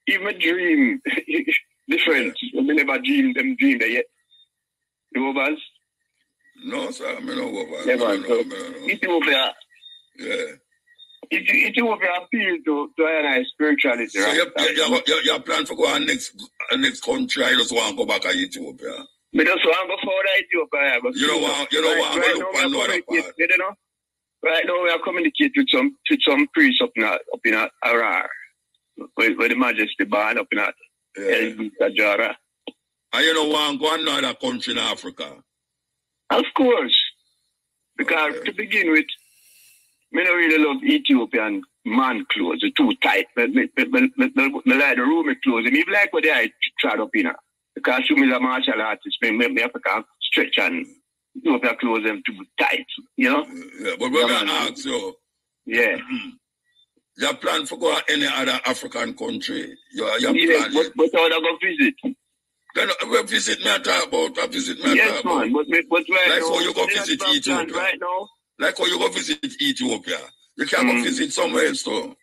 even a dream different. I mean, never dream them dream that yet. You know, Baz? No, sir, I mean, no, over. Never. No, no, So, no, no. Ethiopia, Yeah. Ethi- Ethiopia appeal to, to I spirituality, So right? you, you, you, you, you plan for go on next, next country, I just want to go back to Ethiopia. Me just want to go for that Ethiopia. But You don't want- you don't right, want to right look now on we no are other communicate, part. you know? Right now we are communicating with some with some priests up in a, up in Harar, where, where the Majesty born up in a Yeah. Jara. And you don't want to go another country in Africa. Of course. Because Okay. to begin with, me don't really love Ethiopian man clothes. They're too tight. Me, me, me, me, me, me, like the roomy clothes. Me even like what they are tried up in. Because you me a martial artist, me, me, me have to stretch and Ethiopia clothes them too tight. You know? Yeah, but we're going to ask you, Yeah. you plan for go to any other African country? You, you Yeah, plan but, but I would go visit. Then uh, visit me talk about, uh, visit me Yes, about. man. But, but right Like now, how you go visit Ethiopia. Right now, Like how you go visit Ethiopia. You can't go Mm. visit somewhere else too.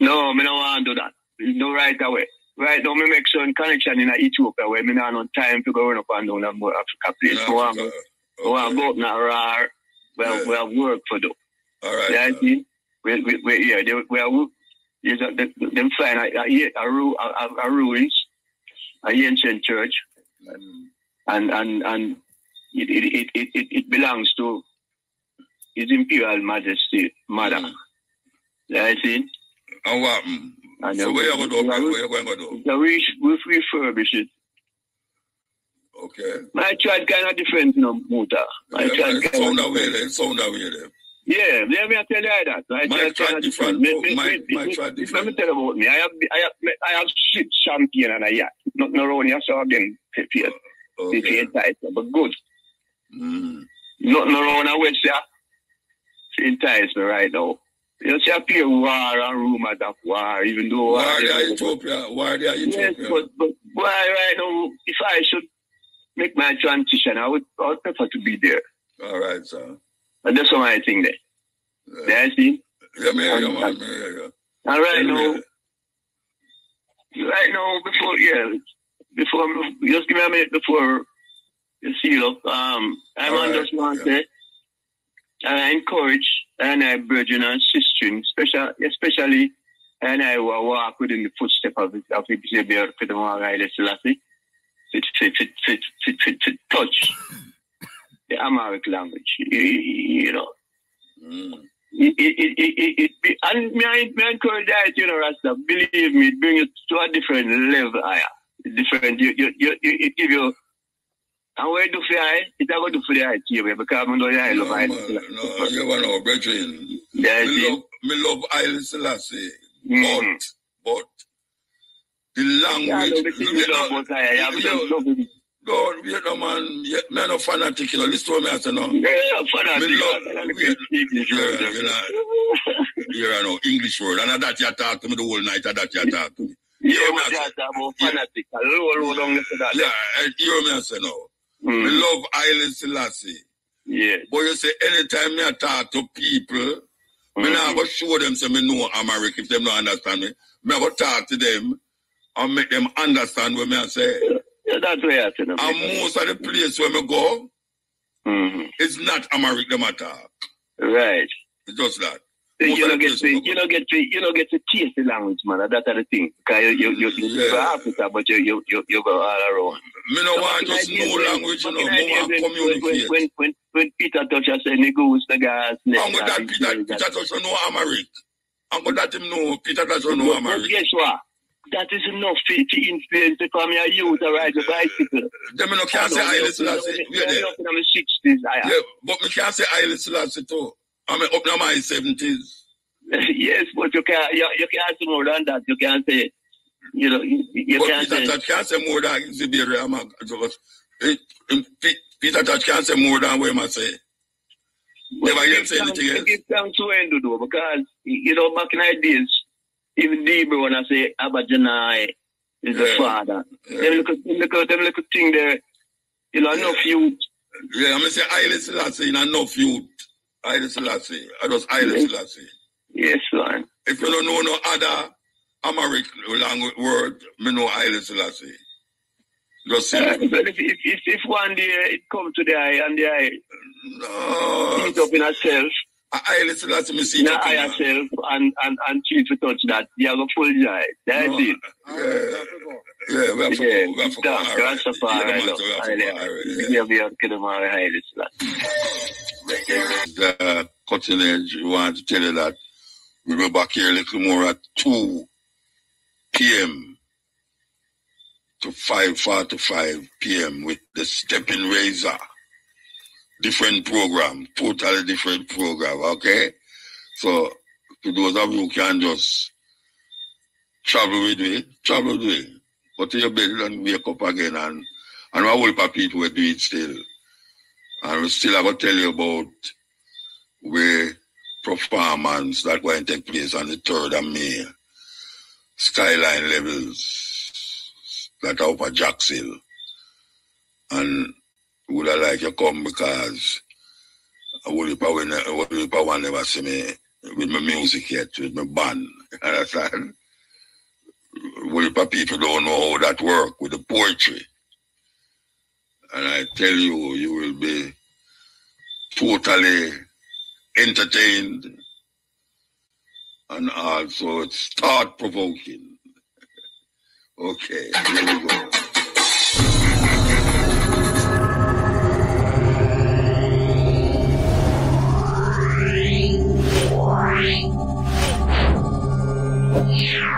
No, me no want to do that. No right away. Right now, me make some connection in Ethiopia where me not no time to go run up and down and more Africa place. In So I to go and Okay. go up now, rare. Well, Yeah. we have work for do. All right. Yeah, I. We, we, we, yeah, they, we are, yes, uh, they, them find a, a, a, ru- a, ruins, a ancient church, and and and it it, it, it, it, belongs to His Imperial Majesty Mother. Mm. Yeah, I see. And what? mm? And So where you going to do? we- Where you going to do? So we, we refurbish it. Okay. My tried kind of different, you know, Muta. My Yeah, tried kind sound of away different. there. Sound away there. Yeah, let me tell you that. My My tried tried different, too. Me- My- me- my me- me- Let me tell you about me. I have, I have, I have ship champion and a yacht. Not no around here, so again, if you, if Okay. you entitled, but good. Mm. Nothing around here. She entices me right now. You see, I appear war and rumors of war, even though Why war. Ethiopia? Why they are Yes, Ethiopia? but, but why right now, if I should make my transition, I would, I would prefer to be there. All right, sir. And that's what I think there. Yeah, There, I see. yeah me hear you, man. You. And right now, Anyway, right now, before, yeah, before, just give me a minute before you seal up. Um, I All right, just want yeah. to uh, encourage and I brethren and sisters, especially, especially and I will walk within the footsteps of it, of fit, fit, touch the Amharic language, you, you know. mm. it, it, it, it, and me, I, me encourage that, you know, Rasta, believe me, bring it to a different level higher. Different, you, you, you, it give you, and where do for I, it's not going to do for the eye too, because I know the eye love No, eye. no, you want to brethren. Yeah, Me love, me love Haile Selassie, Mhm. but, but the Yeah, I language, you eye, yeah, love it. God, you know, man, yeah, me no fanatic, you know, listen to me, I say, no. Yeah, for that, Me love, yeah, yeah, English yeah, word, you know, you know, English word, and that you talk to me the whole night, and that you talk to me. Yeah, hear me, I say- about fanatic. I low, low down to that. Yeah, you hear me, I say, no. Me Mm. love Haile Selassie. Yeah. But you say, anytime me I talk to people, me Mhm. not go show them say me know Amharic if them don't understand me. Me go talk to them and make them understand what me I say. Yeah, that's where I say no. And most of the place where me go, Mhm. it's not Amharic them attack. Right. It's just that. Most you don't get to, you don't get to, you don't get to taste the language, man. That's the thing. Because you, you, you, Yeah. go Africa, but you, you, you, you go all around. Me no So want just know when- language, you know. Me want when- communicate. When, when, when Peter Tosh us, say, the goose, the gas, And that, Peter, Peter doesn't know Amharic. And that him know, Peter doesn't know Amharic. guess what? That is enough to, to influence the from your youth to ride the bicycle. Them me no can't say Selassie. Wait there. up in my 60s. I, Yeah, but me can't say I Haile Selassie too. I'm up now my 70s. yes, but you can't, you, you can't say more than that. You can't say, you know, you, you But can't Peter say. Touch can't say more than Zibiri. I'm a, it, it, Peter Tosh can't say more than what I say. Never hear him say anything else. Give thanks to Endo though, because you know back in the days, even Debo when I say Abba Janai is the Yeah. father. Yeah. Them little, them little, them little thing there, you know, enough youth. Yeah, I'm going to say Haile Selassie in enough youth. Haile Selassie. I just Haile. Selassie. Yes, man. If you don't know no other Amharic language word, me know Haile Selassie. Just Uh, say, but if, if, if, if one day it come to the eye and the eye no. up in herself, Haile Selassie, me see in it her up in eye her. herself and, and, and treat to touch that, you have a full joy. That's No. it. Yeah, yeah, we have to Yeah, go. We have to go. All right. Yeah, we have to go. All right, yeah. Yeah, we have to them the cutting edge, we want to tell you that we'll be back here a little more at 2 p.m. to 5.45 p.m. with the Stepping Razor. Different program, totally different program, okay? So, to those of you who can just travel with me, travel with me. Go to your bed and wake up again and, and a whole people will do it still. And we still have to tell you about where performance that going to take place on the 3rd of May. Skyline levels that are at Jacks Hill. And would I like you come because I would if I win, I would if I want never see me with my music yet, with my band. Understand? Would people don't know how that work with the poetry. And I tell you, you will be totally entertained and also it's thought provoking. Okay, here we go. Yeah.